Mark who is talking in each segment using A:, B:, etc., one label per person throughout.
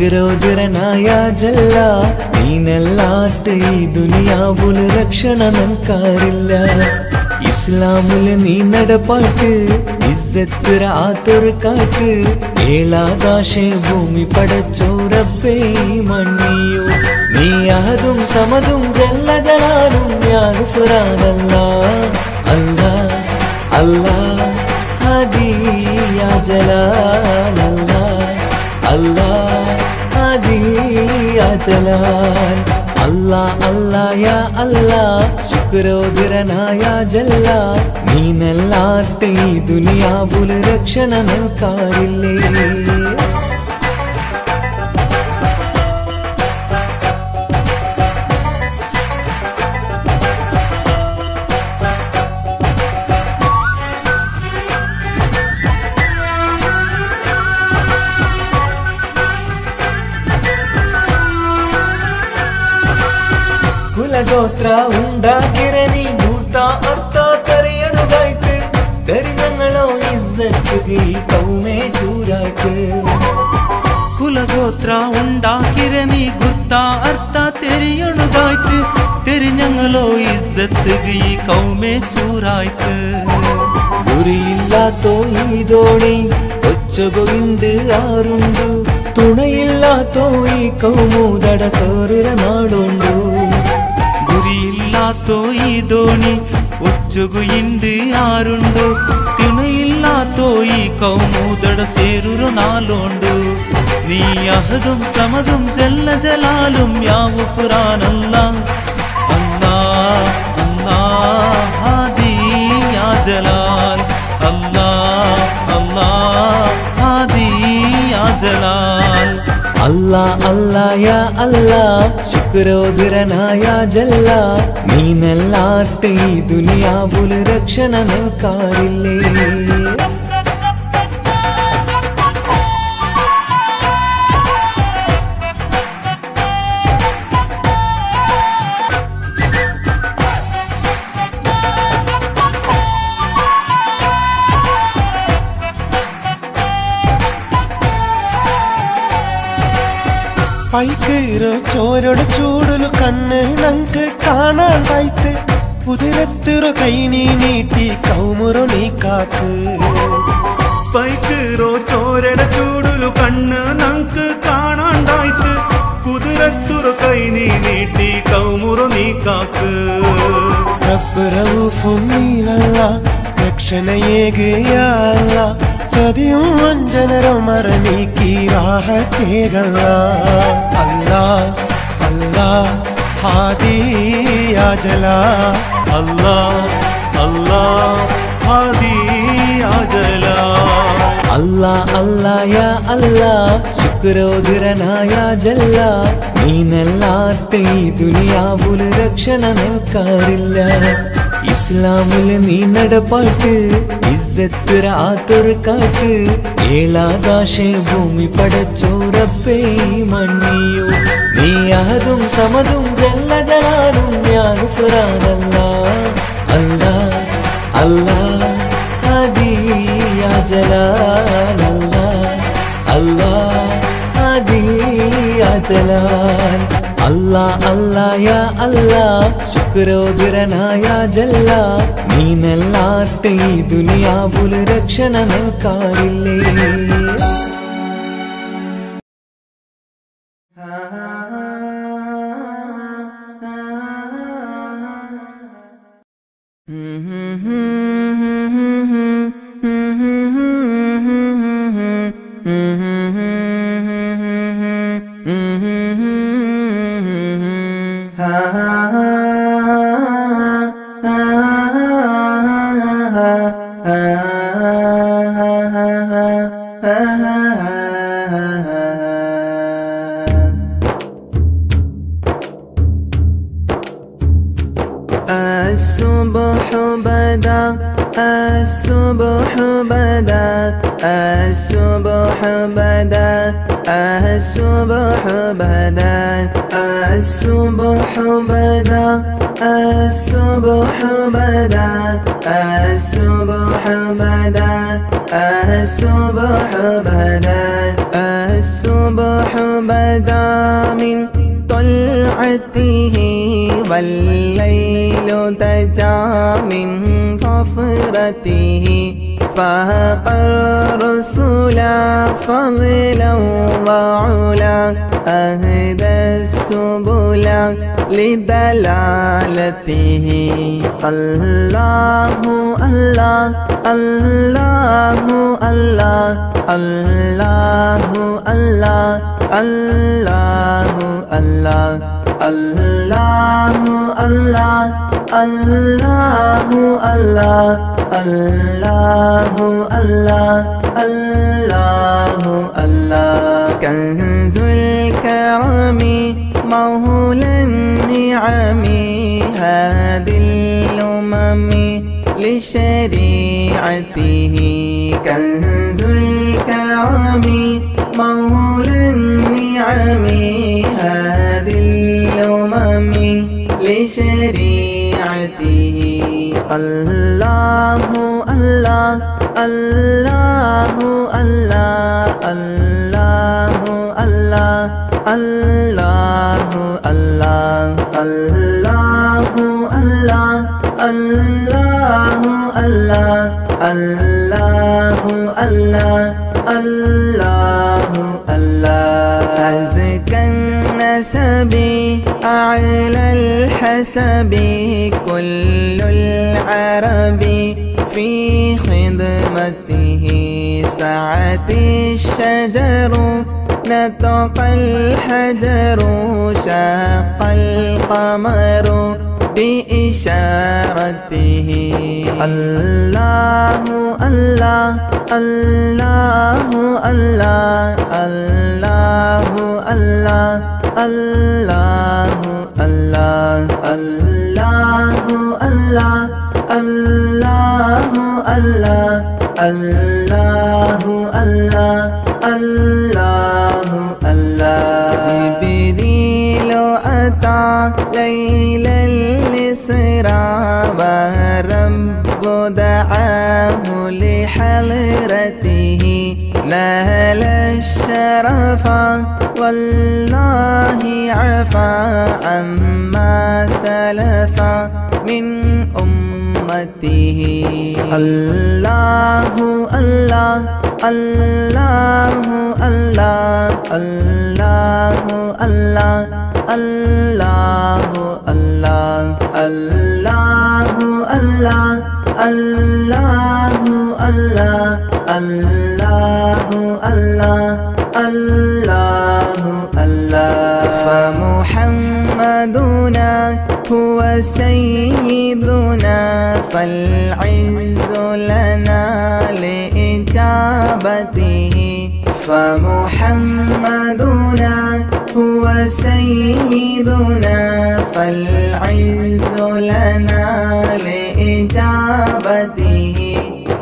A: അല്ലാഹ് അല്ലായ അല്ലാ ശുക്രോദരനായ ജല്ല നീനല്ലാട്ട് ഈ ദുനിയാവുൽ രക്ഷണ നൻകാറില്ല ഇസ്ലാമിൽ നീ നടപ്പാട്ട് ഇസ്സത്തുര ആത്തൊരു കാട്ട് ഏളാകാശ ഭൂമി പടച്ചോറപ്പേ മണ്ണിയോ നീ അഹതും സമതും ജല്ല ജലാലും യാഗുഫുറാനല്ല അല്ലാ അല്ലാ ഹദി യാ ജലാൽ അല്ലാ അല്ലാ ഹദി യാ ജലാൽ അല്ലാ അല്ലാ യാ അല്ലാ ശുക്രോദരനായ ജല്ല നീനല്ലാട്ടെ ഈ ദുനിയാവുൽ രക്ഷണ നിൽക്കാറില്ലേ ഉണ്ടാകിര നീ നൂർത്താ അർത്താ തെറിയണുകായ്ക്ക് തെരുഞ്ഞങ്ങളോ ഇസ്സറ്റുകി കൗമേ ചൂരായ്ക്ക്
B: കുലഗോത്ര ഉണ്ടാകിര നീ ഗുർത്താ അർത്താ തെരിയണുകായ്ക്ക് തെരിഞ്ഞങ്ങളോ ഇസ്സത്തുകി കൗമേ ചൂരായ്ക്ക്
A: ഗുരിയില്ലാത്തോ ഇതോടെ ഒച്ചപൊവിന്ത് ആറുണ്ടു തുണയില്ലാത്തോ ഈ കൗമൂതട സോറിര നാടുണ്ടു
B: ഗുരിയില്ലാത്തോ ഈ ധോണി ഒച്ചുകുയിണ്ട് ആരുണ്ടോ തിണയില്ലാത്തോ ഈ കൗമൂതട സേരുരു നാളുണ്ട് നീ അഹദും സമതും ജല്ല ജലാലും യാവുഫുറാനല്ല അല്ലാ അല്ലാ ഹാദി യാ ജലാൽ അല്ലാ അല്ലാ ഹാദി യാ ജലാൽ
A: അല്ലാ അല്ലാ യാ അല്ലാ ശുക്രോദരനായ ജല്ല നീനല്ലാട്ടെ ഈ ദുനിയാവുല് രക്ഷണ നിൽക്കാറില്ലേ
C: പൈക്കീറോ ചോരോട് ചൂടലു കണ്ണ് നങ്ക് കാണാണ്ടായിത്ത് കുതിരത്തിറോ കൈ നീ നീട്ടി കൗമുറോ നീ കാക്ക്
B: പൈക്കീറോ ചോരട ചൂടുലു കണ്ണ് നമുക്ക് കാണാണ്ടായിട്ട് കുതിരത്തുറ കൈ നീ നീട്ടി കൗമുറോ നീ കാക്ക്
C: റബ്ബറവുഫും നീനല്ല രക്ഷണയേകയല്ല. ചതിയും വഞ്ചനരോ മറനീക്കി രാഹത്തേകല്ല അല്ലാ അല്ലാ ഹാദിയാ ജലാ
B: അല്ലാ അല്ലാ ഹാദി അജലാ
A: അല്ലാ അല്ലാ യാ അല്ലാ ശുക്രോദരനായ ജല്ല നീനല്ലാട്ടെ ഈ ദുനിയാവുൽ രക്ഷണ നിൽക്കാറില്ല ഇസ്ലാമിൽ നീ നടപ്പാട്ട് ഇസ്സത്തുര ആത്തൊരു കാട്ട് ഏളാകാശ ഭൂമി പടച്ചോറപ്പേ മണ്ണിയോ നീ അഹതും സമതും ജല്ല ജലാലും യാഗുഫുറാനല്ല അല്ലാ അല്ലാ ഹദി യാ ജലാൽ അല്ലാ അല്ലാ ഹദി യാ ജലാൽ
D: அல்லா அல்லா யா அல்லா ಶುಕ್ರೋಗಿರನಾಯ ಜಲ್ಲ ನೀನೆಲ್ಲಾರ್ಟೆ ಈ ದುನಿಯಾವುಲು ರಕ್ಷಣ ನೌಕಾರಿಲ್ಲೇ Mm-hmm. السبل لدلالته الله الله الله الله الله الله الله الله الله الله الله الله الله الله الله الله النعم هذه الأمم لشريعته. كنز الكرم مولى النعم هذه الأمم لشريعته. الله الله الله الله الله الله الله الله الله الله الله الله الله الله الله أزكى النسب أعلى الحسب. كل العرب في خدمته سعت الشجر. نطق الحجر شاق القمر بإشارته الله الله الله الله الله الله الله الله الله الله الله الله الله الله نال الشرف والله عفا عما سلف من أمته الله الله الله الله الله الله الله الله الله الله الله الله الله الله الله الله فمحمدنا هو سيدنا فالعز لنا لإجابته فمحمدنا هو سيدنا فالعز لنا لإجابته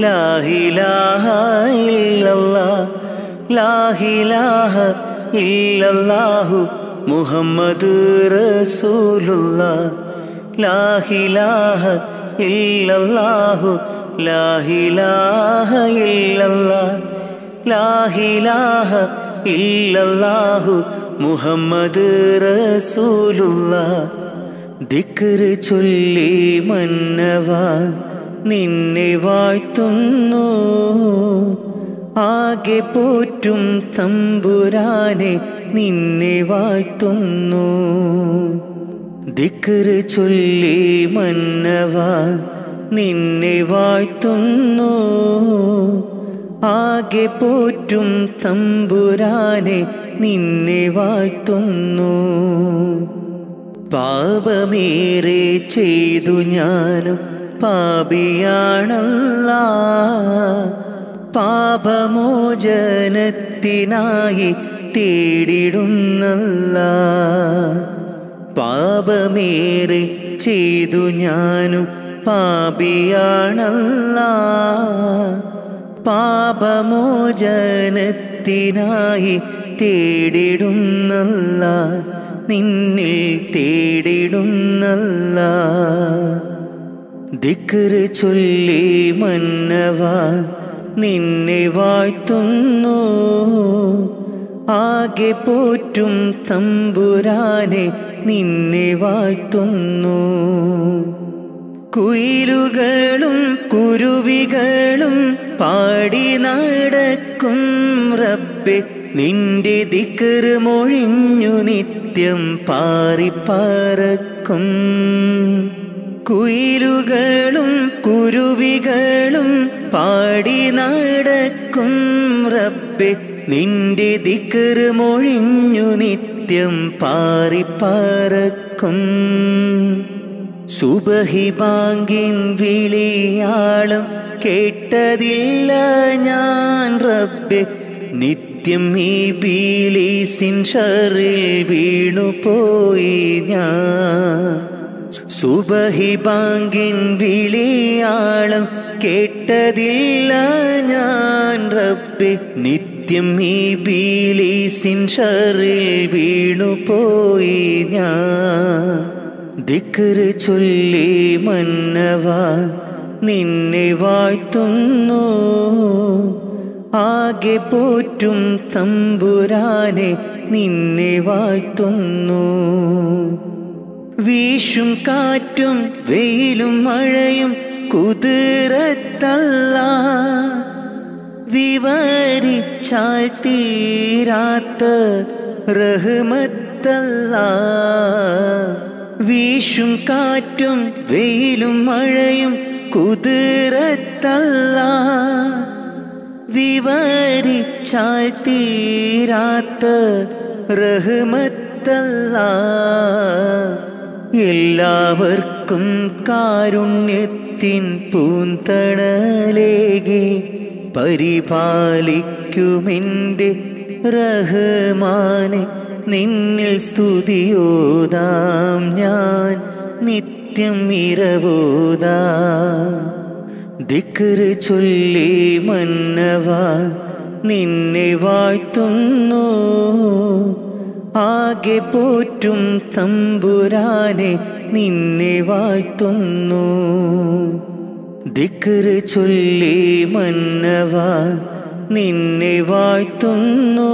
E: ലാഹിലാഹ ഇല്ലല്ലാഹ് ലാഹിലാഹ ഇല്ലല്ലാഹു മുഹമ്മദ് റസൂലുള്ളാഹ്. ലാഹിലാഹ ഇല്ലല്ലാഹു ലാഹിലാഹ ഇല്ലല്ലാഹ് ലാഹിലാഹ ഇല്ലല്ലാഹു മുഹമ്മദ് റസൂലുള്ളാഹ്. ദിക്റ് ചൊല്ലി മന്നവാ. നിന്നെ വാഴ്ത്തുന്നു. ആകെ പോറ്റും തമ്പുരാനെ നിന്നെ വാഴ്ത്തുന്നു. ദിക്കറ് ചൊല്ലി മന്നവ നിന്നെ വാഴ്ത്തുന്നു. ആകെ പോറ്റും തമ്പുരാനെ നിന്നെ വാഴ്ത്തുന്നു. പാപമേറെ ചെയ്തു ഞാനും പാപിയാണല്ല. പാപമോചനത്തിനായി തേടിടുന്നല്ല. പാപമേറെ ചെയ്തു ഞാനും പാപിയാണല്ല. പാപമോചനത്തിനായി തേടിടുന്നല്ല. നിന്നിൽ തേടിടുന്നല്ല. ദിക്റ് ചൊല്ലി മന്നവ നിന്നെ വാഴ്ത്തുന്നു. ആകെ പോറ്റും തമ്പുരാനെ നിന്നെ വാഴ്ത്തുന്നു. കുയിലുകളും കുരുവികളും പാടി നടക്കും റബ്ബെ നിന്റെ ദിക്കറ് മൊഴിഞ്ഞു നിത്യം പാറിപ്പറക്കും കുയിലുകളും കുരുവികളും പാടി നടക്കും റബ്ബെ. നിന്റെ ദിക്കറ് മൊഴിഞ്ഞു നിത്യം പാറിപ്പറക്കും. സുബഹി ബാങ്കിൻ വിളിയാളം കേട്ടതില്ല ഞാൻ റബ്ബെ. നിത്യം ഈ ബീലീസിൻ ഷറിൽ വീണുപോയി ഞാൻ. സുബഹി ബാങ്കിൻ വിളിയാളം കേട്ടതില്ല ഞാൻ റബ്ബെ. നിത്യം ഈ ബീലീസിൻ ഷറിൽ വീണുപോയി ഞാൻ. ദിക്റ് ചൊല്ലി മന്നവ നിന്നെ വാഴ്ത്തുന്നു. ആകെ പോറ്റും തമ്പുരാനെ നിന്നെ വാഴ്ത്തുന്നു. വീശും കാറ്റും വെയിലും മഴയും കുതിരത്തല്ല വിവരിച്ചാൽ തീരാത്ത റഹ്മത്തല്ല വീശും കാറ്റും വെയിലും മഴയും കുതിരത്തല്ല വിവരിച്ചാൽ തീരാത്ത റഹ്മത്തല്ല എല്ലാവർക്കും കാരുണ്യത്തിൻ പൂന്തണലേകെ പരിപാലിക്കുമെന്റെ റഹ്മാനെ നിന്നിൽ സ്തുതിയോതാം ഞാൻ നിത്യം ഇരവോതാ ദിക്കറ് ചൊല്ലി മന്നവ നിന്നെ വാഴ്ത്തുന്നു. ആകെ പോറ്റും തമ്പുരാനെ നിന്നെ വാഴ്ത്തുന്നു. ദിക്കറ് ചൊല്ലി മന്നവ നിന്നെ വാഴ്ത്തുന്നു.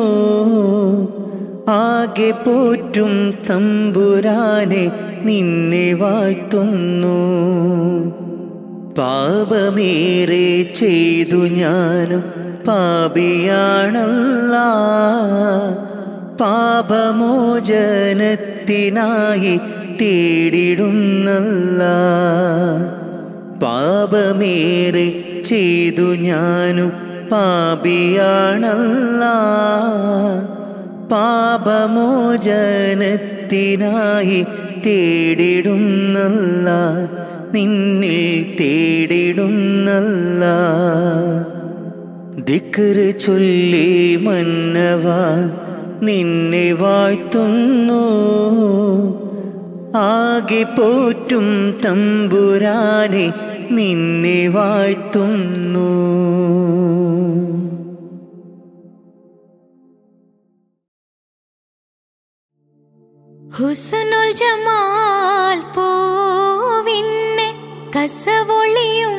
E: ആകെ പോറ്റും തമ്പുരാനെ നിന്നെ വാഴ്ത്തുന്നു. പാപമേറെ ചെയ്തു ഞാനും പാപിയാണല്ല. പാപമോചനത്തിനായി തേടിടുന്നല്ല. പാപമേറെ ചെയ്തു ഞാനും പാപിയാണല്ല. പാപമോചനത്തിനായി തേടിടുന്നല്ല. നിന്നിൽ തേടിടുന്നല്ല. ദിക്കറ് ചൊല്ലി മന്നവ. നിന്നെ വാഴ്ത്തുന്നു. ആകെ പോറ്റും തമ്പുരാനെ നിന്നെ വാഴ്ത്തുന്നു.
F: ഹുസനുൽ ജമാൽ പൂവിന്ന് കസവൊളിയും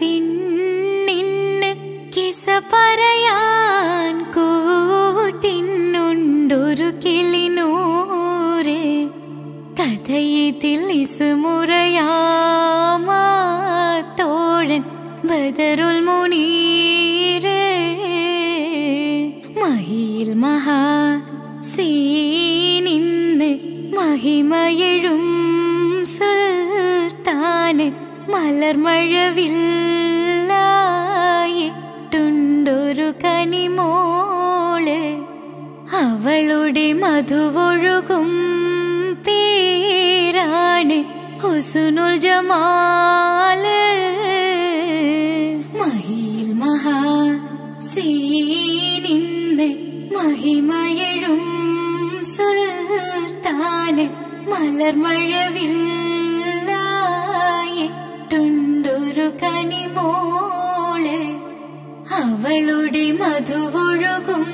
F: പിന്നിന്ന് കിസ പറയാൻ കൂട്ടിനുണ്ടൊരു കഥയിതിൽ ഇസുമുറയാമാ തോഴൻ ബദറുൽ മുനീര്. മഹിയിൽ മഹാ സീനിന്ന് മഹിമയഴും സുൽത്താന് മലർമഴവില്ലായിട്ടുണ്ടൊരു കനിമോൾ അവളുടെ മധുവൊഴുകും പേരാണ് ഹുസുനുൽ ജമാൽ മഹിയിൽ മഹാ ഇന്ന് മഹിമയഴും സുൽത്താന് മലർമഴവില്ലായിട്ടുണ്ടൊരു കനിമോൾ അവളുടെ മധുവൊഴുകും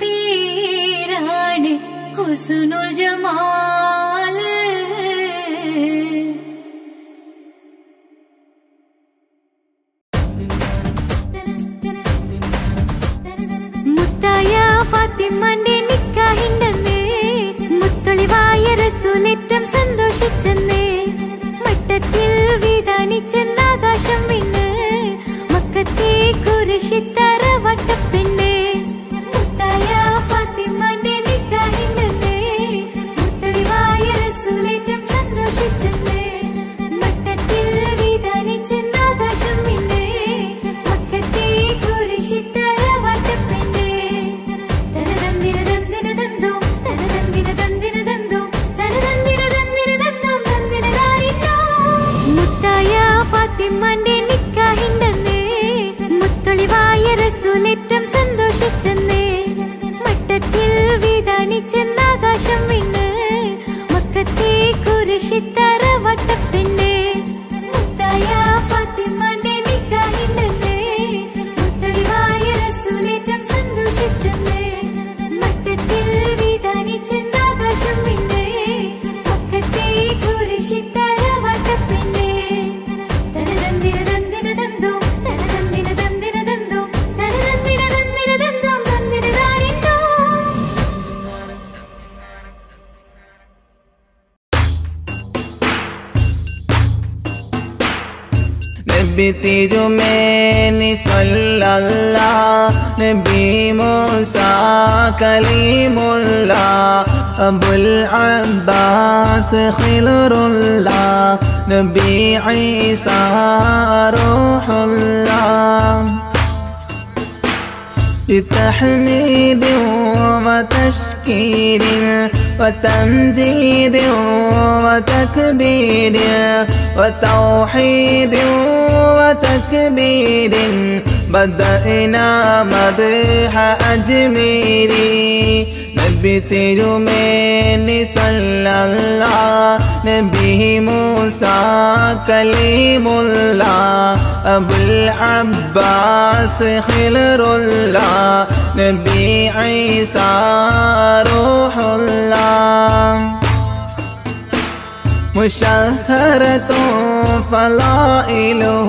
F: പേരാണ് ഹുസുനുൽ ജമാൽ ഫാത്തിമാന്റെ മട്ടത്തിൽ ആകാശം വിണ്ണ് മക്കത്തെ കുരിശിത്തറ വട്ടപ്പെണ്ണ്. കുരിശിത്തറ
D: خير الله نبي عيسى روح الله بتحميد وتشكير وتمجيد وتكبير وتوحيد وتكبير بدأنا مدح أجميري. نبي تيروميني صلى الله نبي موسى كليم الله أبو العباس خلر الله نبي عيسى روح الله مشهرة فضائله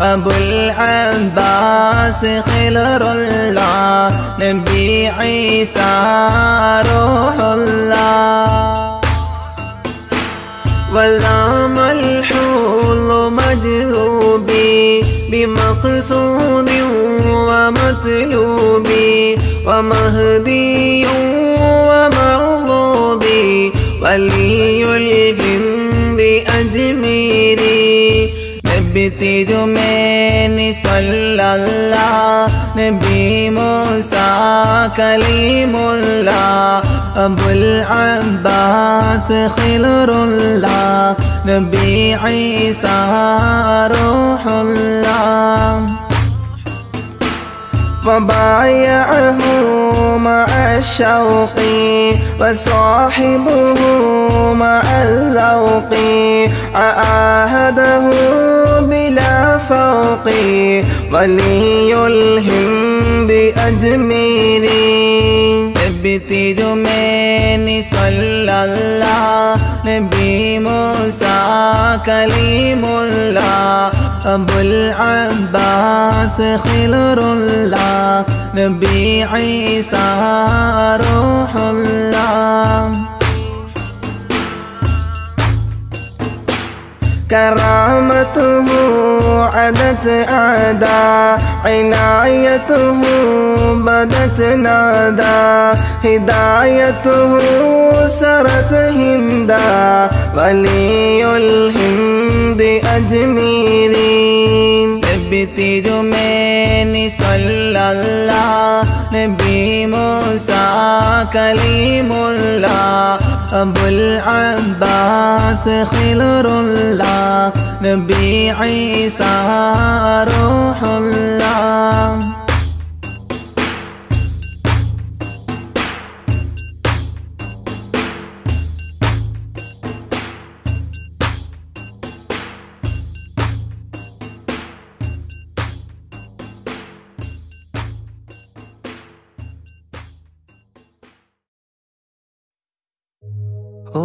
D: أبو العباس خير الله نبي عيسى روح الله. ولا ملحول مجذوبي بمقصود ومطلوبي ومهدي ومرغوبي ولي الهند أجميري. نبي تجمعني صلى الله نبي موسى كليم الله أبو العباس خلر الله نبي عيسى روح الله فبايعه مع الشوق وصاحبه مع الذوق عاهده بلا فوقي ظلي الهم بأجميري نبي مني صلى الله نبي موسى كليم الله. أبو العباس خير الله نبي عيسى روح الله. كرامته عدت أعدى عنايته بدت نادى هدايته سرت هندا ولي الهند أجميرين نبي تيرميني صلى الله نبي موسى كليم الله. أبو العباس
G: خير الله نبي عيسى روح الله. നീലിൻ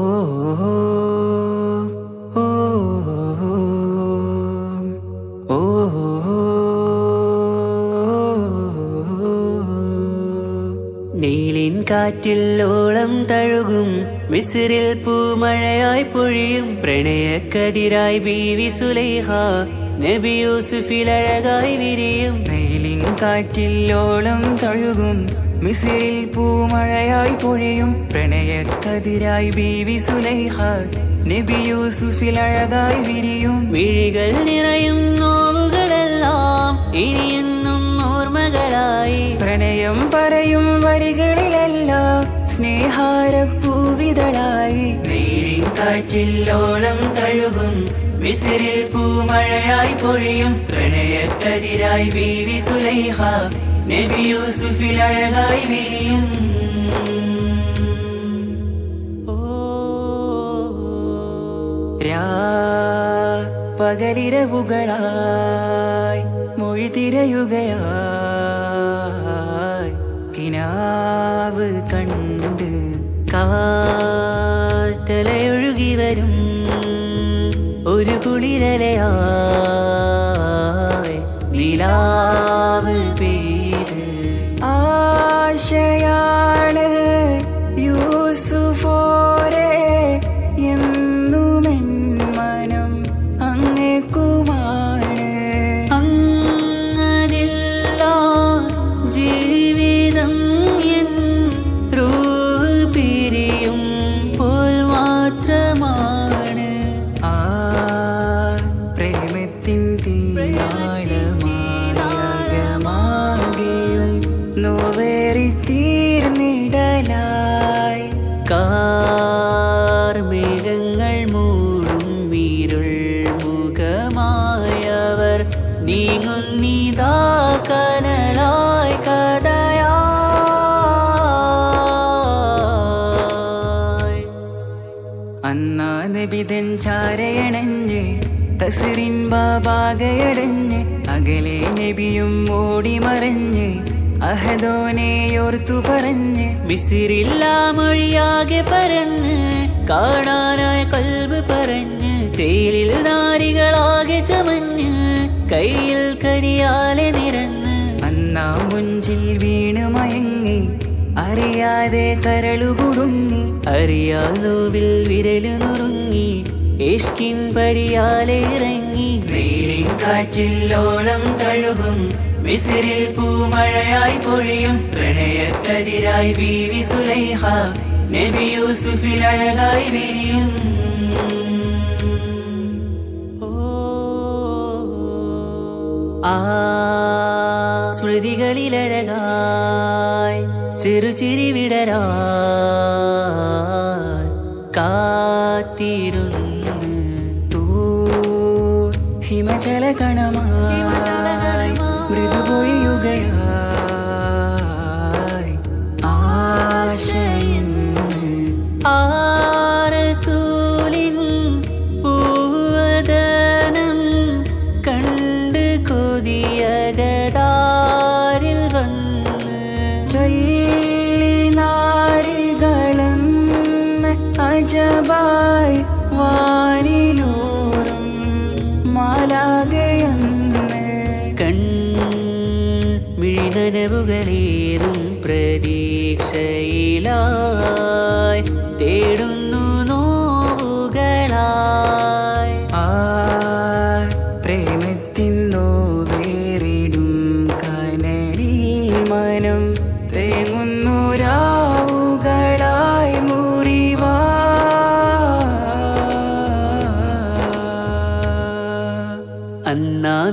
G: കാറ്റിൽ ഓളം തഴുകും മിസിറിൽ പൂമഴയായി പൊഴിയും പ്രണയക്കതിരായി ബീവി സുലൈഹ നബി യൂസുഫിലഴകായി വിരിയും. നീലിൻ കാറ്റിൽ ഓളം തഴുകും മിസിറിൽ പൂമഴയായി പൊഴിയും പ്രണയക്കതിരായി ബീവി സുലൈഹ നബി യൂസുഫിൽ അഴകായി വിരിയും. വിഴികൾ നിറയും നോവുകളെല്ലാം ഇനിയെന്നും ഓർമ്മകളായി. പ്രണയം പറയും വരികളിലെല്ലാം സ്നേഹാരപ്പൂവിതളായി. നീരിൻ കാറ്റില്ലോളം തഴുകും വിസിരിൽ പൂമഴയായി പൊഴിയും പ്രണയക്കതിരായി ബീവി സുലൈഹ നബി യൂസുഫിൽ അഴകായി വിരിയും. പകലിരവുകളായി മൊഴി തിരയുകയായി. കിനാവ് കണ്ട് കാറ്റലയൊഴുകി വരും ഒരു കുളിരലയായി. നിലാവ് തസിറിൻ ബാബാകയടഞ്ഞ് അകലെ നബിയും ഓടി മറഞ്ഞ് അഹദോനെയോർത്തു പറഞ്ഞ് ബിസിറില്ല മൊഴിയാകെ പരന്ന് കാണാനായ കൽബ് പറഞ്ഞ് ചേലിൽ നാരികളാകെ ചമഞ്ഞ് കയ്യിൽ കരിയാലെ നിരന്ന് അന്നാ മുഞ്ചിൽ വീണ് മയങ്ങി അറിയാതെ കരളുകുടുങ്ങി അറിയാലോവിൽ വിരലു നുറുങ്ങി ഇഷ്കിൻ പടിയാലെ ഇറങ്ങി വെയിലിൻ കാറ്റില്ലോളം തഴുകും. വിസിരിൽ പൂമഴയായി പൊഴിയും. പ്രണയക്കതിരായി ബീവി സുലൈഹ. നബി യൂസുഫിൽ അഴകായി വിരിയും. ആ സ്മൃതികളിലഴകായി ചെറുചിരി വിടരാ ഹിമചല കണമായി മൃദുപൊഴിയുകയായി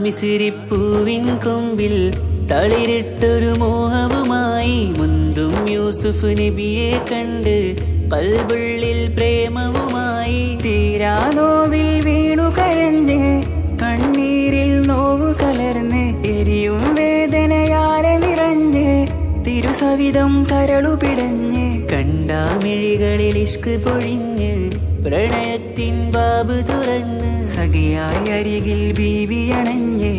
E: മിസിരിപ്പൂവിൻ കൊമ്പിൽ തളിരിട്ടൊരു മോഹവുമായി മുന്തും യൂസുഫ് നബിയെ കണ്ട് കൽബുള്ളിൽ പ്രേമവുമായി തീരാനോവിൽ വീണു കരഞ്ഞ് കണ്ണീരിൽ നോവ് കലർന്ന് എരിയും വേദനയാലെ നിറഞ്ഞ് തിരുസവിധം കരളു പിടഞ്ഞ് കണ്ടാമിഴികളിൽ ഇഷ്ക് പൊഴിഞ്ഞ് പ്രണയത്തിൻ ബാബ് തുറന്ന് സഖിയായി അരികിൽ ബീവി അണഞ്ഞ്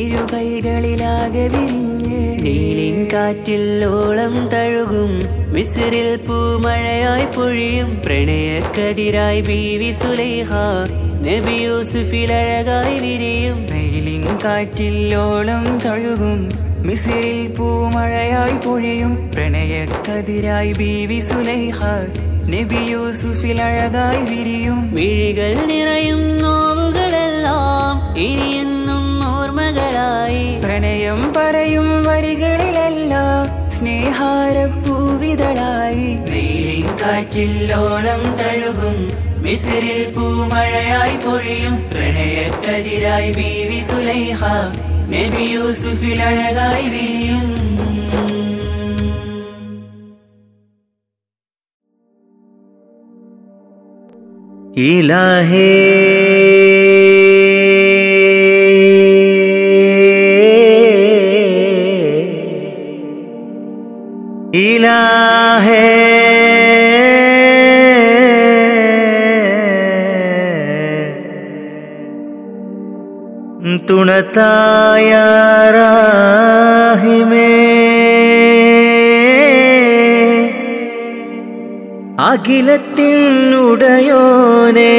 E: ഇരു കൈകളിലാകെ വിരിഞ്ഞ് നീലിൻ കാറ്റിൽ ഓളം തഴുകും വിസിറിൽ പൂമഴയായി പൊഴിയും പ്രണയക്കതിരായി ബീവി സുലൈഹ നബി യൂസുഫിൽ അഴകായി വിരിയും. നീലിൻ കാറ്റിൽ ഓളം തഴുകും മിസിറിൽ പൂമഴയായി പൊഴിയും പ്രണയക്കതിരായി ബീവി സുലൈഹ നബി യൂസുഫിൽ അഴകായി വിരിയും. വിഴികൾ നിറയും നോവുകളെല്ലാം ഇനിയെന്നും ഓർമ്മകളായി. പ്രണയം പറയും വരികളിലെല്ലാം സ്നേഹാരപ്പൂവിതളായി. നീലിൻ കാറ്റില്ലോളം തഴുകും മിസിരിൽ പൂമഴയായി പൊഴിയും പ്രണയക്കതിരായി ബീവി സുലൈഹ നബി യൂസുഫിൽ അഴകായി വിരിയും. ഇലാഹേ. ഇലാഹേ തുണത്തായ റാഹിമേ അഖിലത്തിനുടയോനേ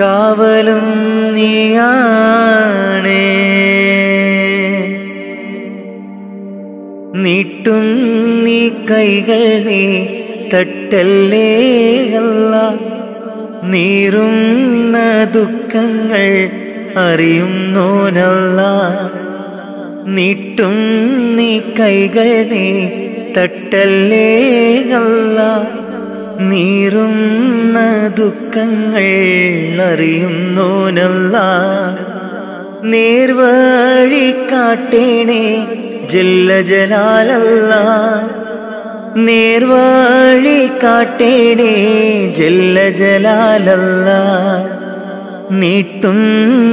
E: കാവലും നീയാണേ. നീട്ടും നീ കൈകൾ നീ തട്ടല്ലേ അല്ല. നീറുന്ന ദുഃഖങ്ങൾ അറിയുന്നോനല്ല. നീട്ടും നീ കൈകൾ നീ തട്ടല്ലേ അല്ല നീറുന്ന ദുഃഖങ്ങൾ അറിയുന്നോനല്ല. നേർവഴി കാട്ടേണേ ജല്ല ജലാലല്ല നേർവഴി കാട്ടേടേ ജല്ല ജലാലല്ല. നീട്ടും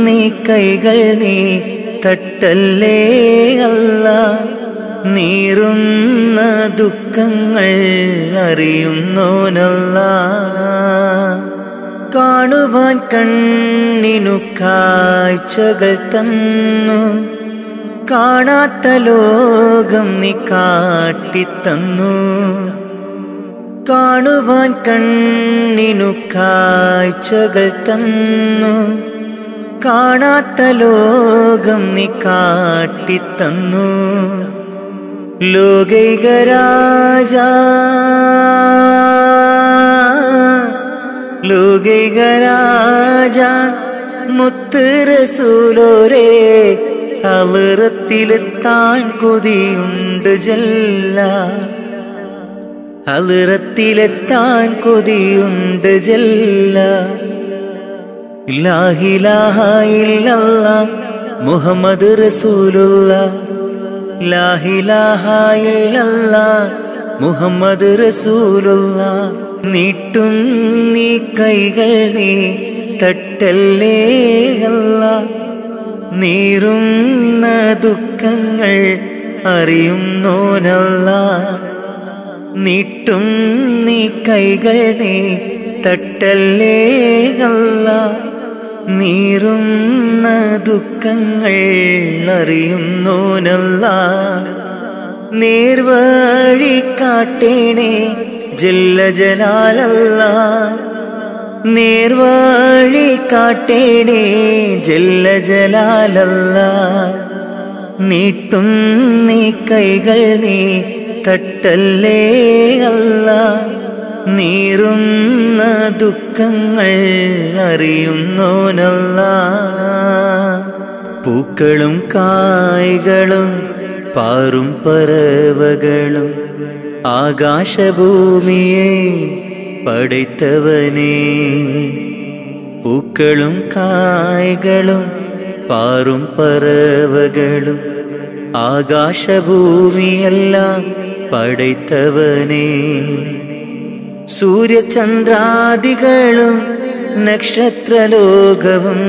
E: നീ കൈകൾ നീ തട്ടല്ലേ അല്ല. നീറുന്ന ദുഃഖങ്ങൾ അറിയുന്നോനല്ല കാണുവാൻ കണ്ണിനു കാഴ്ചകൾ തന്നു. കാണാത്ത ലോകം നീ കാട്ടിത്തന്നു. കാണുവാൻ കണ്ണിനു കാഴ്ചകൾ തന്നു. കാണാത്ത ലോകം നീ കാട്ടിത്തന്നു. ലോകൈക രാജ ലോകൈക രാജ മുത്ത് അളിറത്തിലെത്താൻ കൊതിയുണ്ട് ജല്ല. അളിറത്തിലെത്താൻ കൊതിയുണ്ട് ജല്ല. മുഹമ്മദ് റസൂലുള്ള. ലാഹിലാഹ മുഹമ്മദ് റസൂലുള്ള. നീട്ടും നീ കൈകൾ നീ തട്ടല്ലേ അല്ല. നീറുന്ന ദുഃഖങ്ങൾ അറിയുന്നോനല്ല. നീട്ടും നീ കൈകൾ നീ തട്ടല്ലേ അല്ല നീറുന്ന ദുഃഖങ്ങൾ അറിയുന്നോനല്ല. നേർവഴി കാട്ടേണേ ജല്ല ജലാലല്ല നേർവഴി കാട്ടേടേ ജല്ല ജലാലല്ല. നീട്ടും നീ കൈകൾ നീ തട്ടല്ലേ അല്ല. നീറുന്ന ദുഃഖങ്ങൾ അറിയുന്നോനല്ല. പൂക്കളും കായ്കളും പാറും പറവകളും ആകാശഭൂമിയെ പടൈത്തവനേ പൂക്കളും കായകളും പാറും പറവകളും ആകാശഭൂമിയെല്ലാം പടൈത്തവനേ. സൂര്യചന്ദ്രാദികളും നക്ഷത്രലോകവും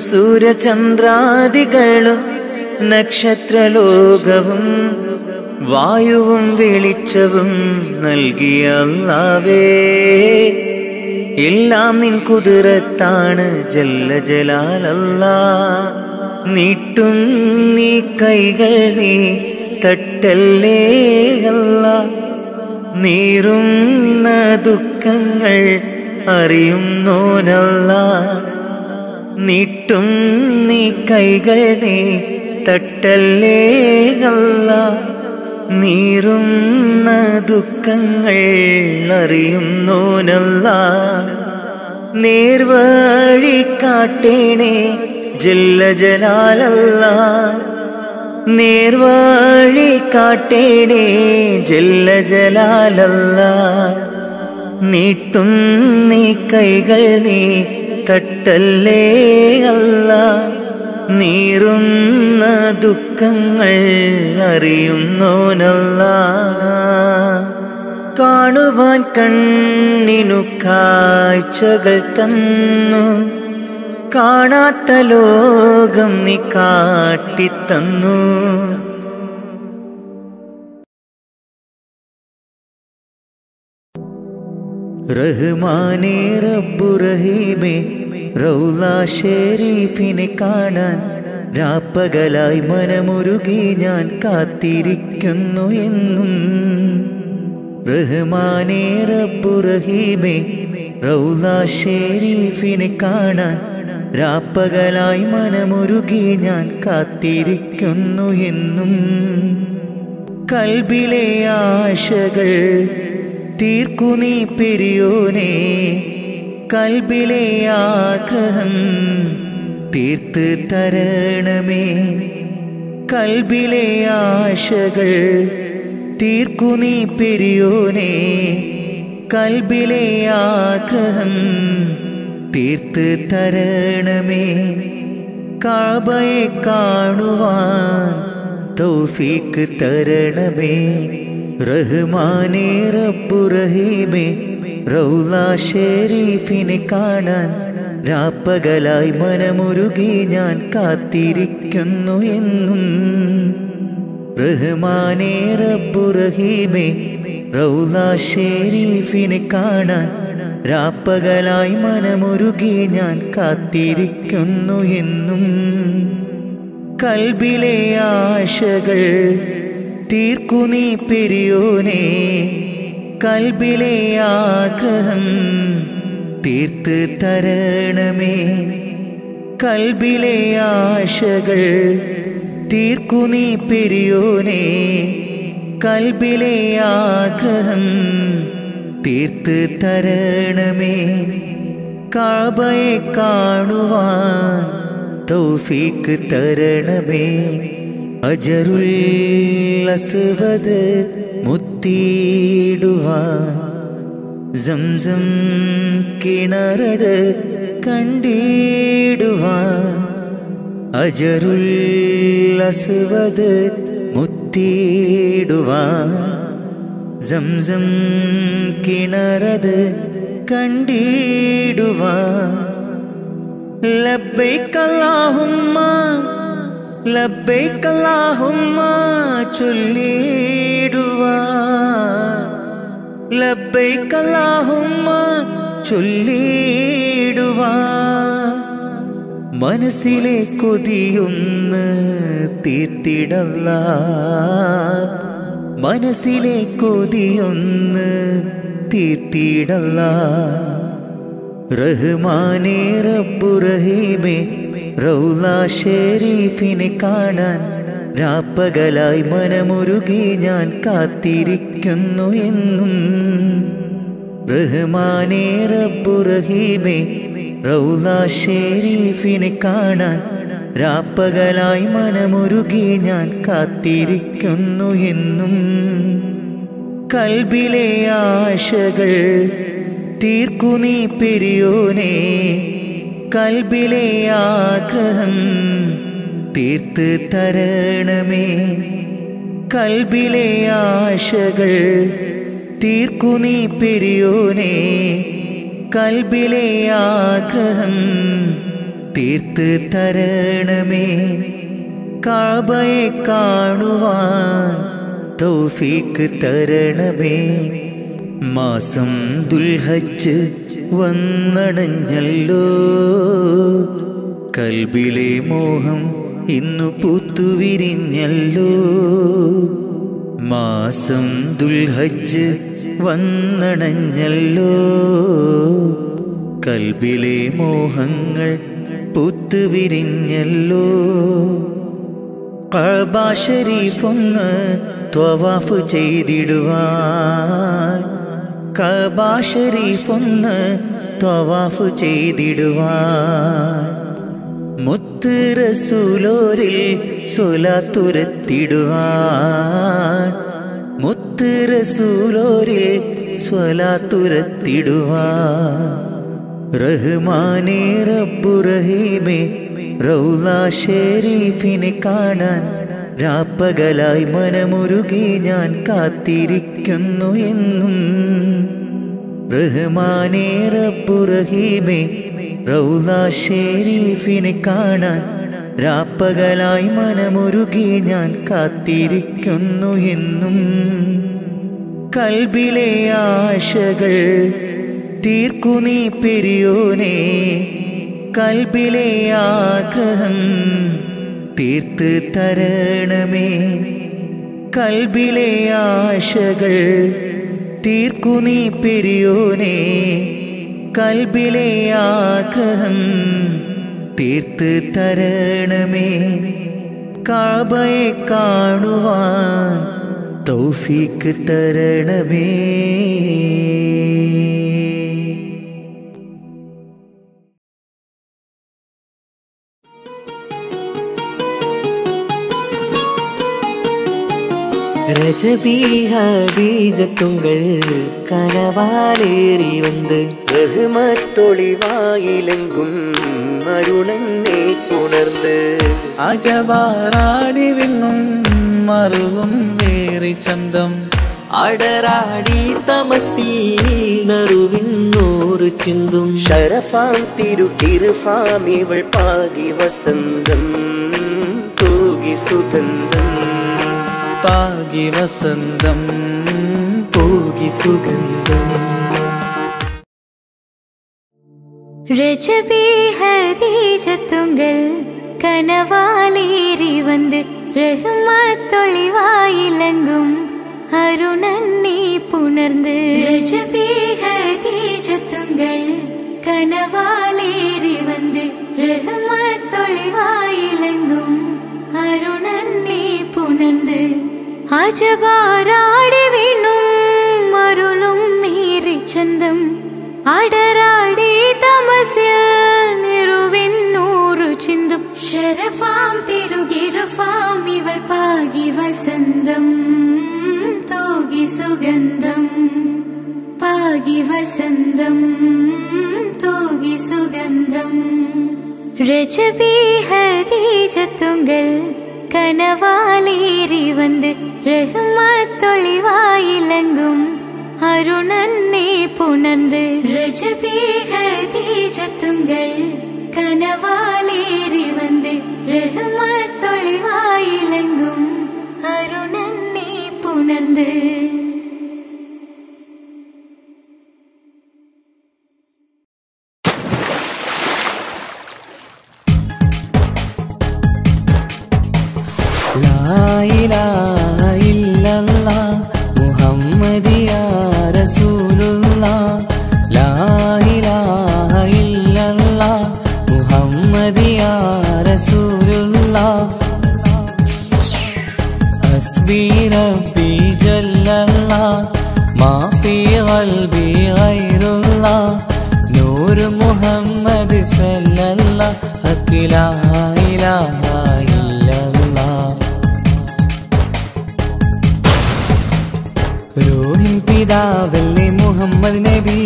E: സൂര്യചന്ദ്രാദികളും നക്ഷത്രലോകവും വായുവും വെളിച്ചവും നൽകിയ അല്ലാവേ. എല്ലാം നിൻ കുതിരത്താണ് ജല്ല ജലാലല്ല. നീട്ടും നീ കൈകൾ നീ തട്ടല്ലേ അല്ല. നീറുന്ന ദുഃഖങ്ങൾ അറിയുന്നോനല്ല. നീട്ടും നീ കൈകൾ നീ തട്ടല്ലേ അല്ല. നീറുന്ന ദുഃഖങ്ങൾ അറിയുന്നോനല്ല നേർവഴി കാട്ടേണേ ജല്ല ജലാലല്ല നേർവഴി കാട്ടേണേ ജല്ല ജലാലല്ല നീട്ടും നീ കൈകൾ നീ തട്ടല്ലേ അല്ല. നീറുന്ന ദുഃഖങ്ങൾ അറിയുന്നോനല്ല. കാണുവാൻ കണ്ണിനു കാഴ്ചകൾ തന്നു. കാണാത്ത ലോകം നീ കാട്ടിത്തന്നു. റഹ്മാനേ റബ്ബു റഹീമേ റൗല ഷെരീഫിനെ കാണാൻ രാപ്പകലായി മനമുരുകി ഞാൻ കാത്തിരിക്കുന്നു എന്നും. റഹ്മാനേ റബ്ബു റഹീമേ റൗല ഷെരീഫിനെ കാണാൻ രാപ്പകലായി മനമുരുകി ഞാൻ കാത്തിരിക്കുന്നു എന്നും. കൽബിലെ ആശകൾ തീർക്കു നീ പെരിയോനെ കൽബിലെ ആഗ്രഹം തീർത്ത് തരണമേ. കൽബിലെ ആശകൾ തീർക്കു നീ പെരിയോനെ കൽബിലെ ആഗ്രഹം തീർത്ത് തരണമേ. കാബയെ കാണുവാൻ തൗഫീക്ക് തരണമേ. റഹ്മാനേ റബ്ബു റഹീമേ റൗല ഷെരീഫിനെ കാണാൻ രാപ്പകലായി മനമുരുകി ഞാൻ കാത്തിരിക്കുന്നു എന്നും. റഹ്മാനേ റബ്ബു റഹീമേ റൗല ഷെരീഫിനെ കാണാൻ രാപ്പകലായി മനമുരുകി ഞാൻ കാത്തിരിക്കുന്നു എന്നും. കൽബിലെ ആശകൾ തീർക്കു നീ പെരിയോനെ. കൽബിലെ ആഗ്രഹം തീർത്ത് തരണമേ. കൽബിലെ ആശകൾ തീർക്കു നീ പെരിയോനെ. കൽബിലെ ആഗ്രഹം തീർത്ത് തരണമേ. കാബയെ കാണുവാൻ തൗഫീക്ക് തരണമേ. அஜருள் அசுவது முத்தீடுவான். ஜம்சம் கிணறது கண்டிடுவான். அஜருள் அசுவது முத்தீடுவான். ஜம்சம் கிணறது கண்டிடுவான். லப்பை கல்லாகும்மா അല്ലാഹുമ്മ ചൊല്ലിടുവാൻ ലബ്ബൈക് അല്ലാഹുമ്മ ചൊല്ലിടുവാൻ മനസ്സിലെ കൊതിയൊന്ന് തീർത്തിടല്ല. മനസ്സിലെ കൊതിയൊന്ന് തീർത്തിടല്ല. റഹ്മാനേ റബ്ബു റൗല ഷെരീഫിനെ കാണാൻ രാപ്പകലായി മനമുരുകി ഞാൻ കാത്തിരിക്കുന്നു എന്നും. റഹ്മാനേ റബ്ബു റഹീമേ ഷെരീഫിനെ കാണാൻ രാപ്പകലായി മനമുരുകി ഞാൻ കാത്തിരിക്കുന്നു എന്നും. കൽബിലെ ആശകൾ തീർക്കു നീ പെരിയോനെ കൽബിലെ ആഗ്രഹം തീർത്ത് തരണമേ. കൽബിലെ ആശകൾ തീർക്കു നീ പെരിയോനെ. കൽബിലെ ആഗ്രഹം തീർത്ത് തരണമേ. കാബയെ കാണുവാൻ തൗഫീക്ക് തരണമേ. മാസം ദുൽഹച്ച് വന്നണഞ്ഞല്ലോ കൽബിലെ മോഹം ഇന്നു പൂത്തുവിരിഞ്ഞല്ലോ. മാസം ദുൽഹജ്ജ് വന്നണഞ്ഞല്ലോ കൽബിലെ മോഹങ്ങൾ പൂത്തുവിരിഞ്ഞല്ലോ. കഅബ ഷരീഫൊന്ന് ത്വവാഫ് ചെയ്തിടുവാൻ കഅബ ഷരീഫൊന്ന് ചെയ്തിടുവാൻ. മുത്ത് റസൂലോരിൽ സ്വലാത്തുരത്തിടുവാൻ. മുത്ത് റസൂലോരിൽ സ്വലാത്തുരത്തിടുവാൻ. റഹ്മാനേ റബ്ബു റഹീമേ റൗല ഷെരീഫിനെ കാണാൻ രാപ്പകലായി മനമുരുകി ഞാൻ കാത്തിരിക്കുന്നു എന്നും. റഹ്മാനേ റബ്ബു റഹീമേ റൗല ഷെരീഫിനെ കാണാൻ രാപ്പകലായി മനമുരുകി ഞാൻ കാത്തിരിക്കുന്നു എന്നും. കൽബിലെ ആശകൾ തീർക്കു നീ പെരിയോനെ കൽബിലെ ആഗ്രഹം തീർത്ത് തരണമേ. കൽബിലെ ആശകൾ തീർക്കു നീ പെരിയോനെ. കൽബിലെ ആഗ്രഹം തീർത്ത് തരണമേ. കാബയെ കാണുവാൻ തൗഫീക്ക് തരണമേ.
A: ரஜபீக பீஜத்துங்கள் கனவாலேறி வந்து
E: റഹ്മത്തൊളിവായിലെങ്കും അരുണനെ ഉണർന്ന്
D: അജവാറാടി വിണ്ണും മറുകും വേറി ചന്തം
A: അടരാടി തമസീൽ നറുവിണ്ണൂറ് ചിന്തും
E: ഷരഫാം തിരുക്കിരുഫാം ഇവൾ പാകി വസന്തം തൂകി സുഗന്ധം
D: പാകി വസന്തം
E: പോകി സുഗന്ധം.
F: രജബി ഹദീജത്തുങ്കൽ വന്ന് റഹ്മത്തൊളിവായിലങ്കും അരുണന്നെ പുണർന്ന്. രജബി ഹദീജത്തുങ്കൽ വന്ന് റഹ്മത്തൊളിവായിലങ്കും അരുണന്നെ പുണർന്ന് അജബാരാടി വീണും മരുളും മീറി ചന്തം അടരാടി തമസിൽ നിറുവിന്നൂറു ചിന്തും ശരഫാം തിരുകിരുഫാം ഇവൾ പാകി വസന്തം തോകി സുഗന്ധം പാകി വസന്തം തോകി സുഗന്ധം രജബി ഹദീജത്തുങ്കൽ കനവാലേറി വന്ന് റഹ്മത്തൊളിവായിലങ്കും അരുണന്നെ പുണർന്ന് രജബി ഹദീജത്തുങ്കൽ കനവാലേറി വന്ന് റഹ്മത്തൊളിവായിലങ്കും അരുണന്നെ പുണർന്ന്
A: لا सल्लल्लाह हक ला इलाहा इल्लल्लाह रूहिन पिदा वल्ले मुहम्मद नबी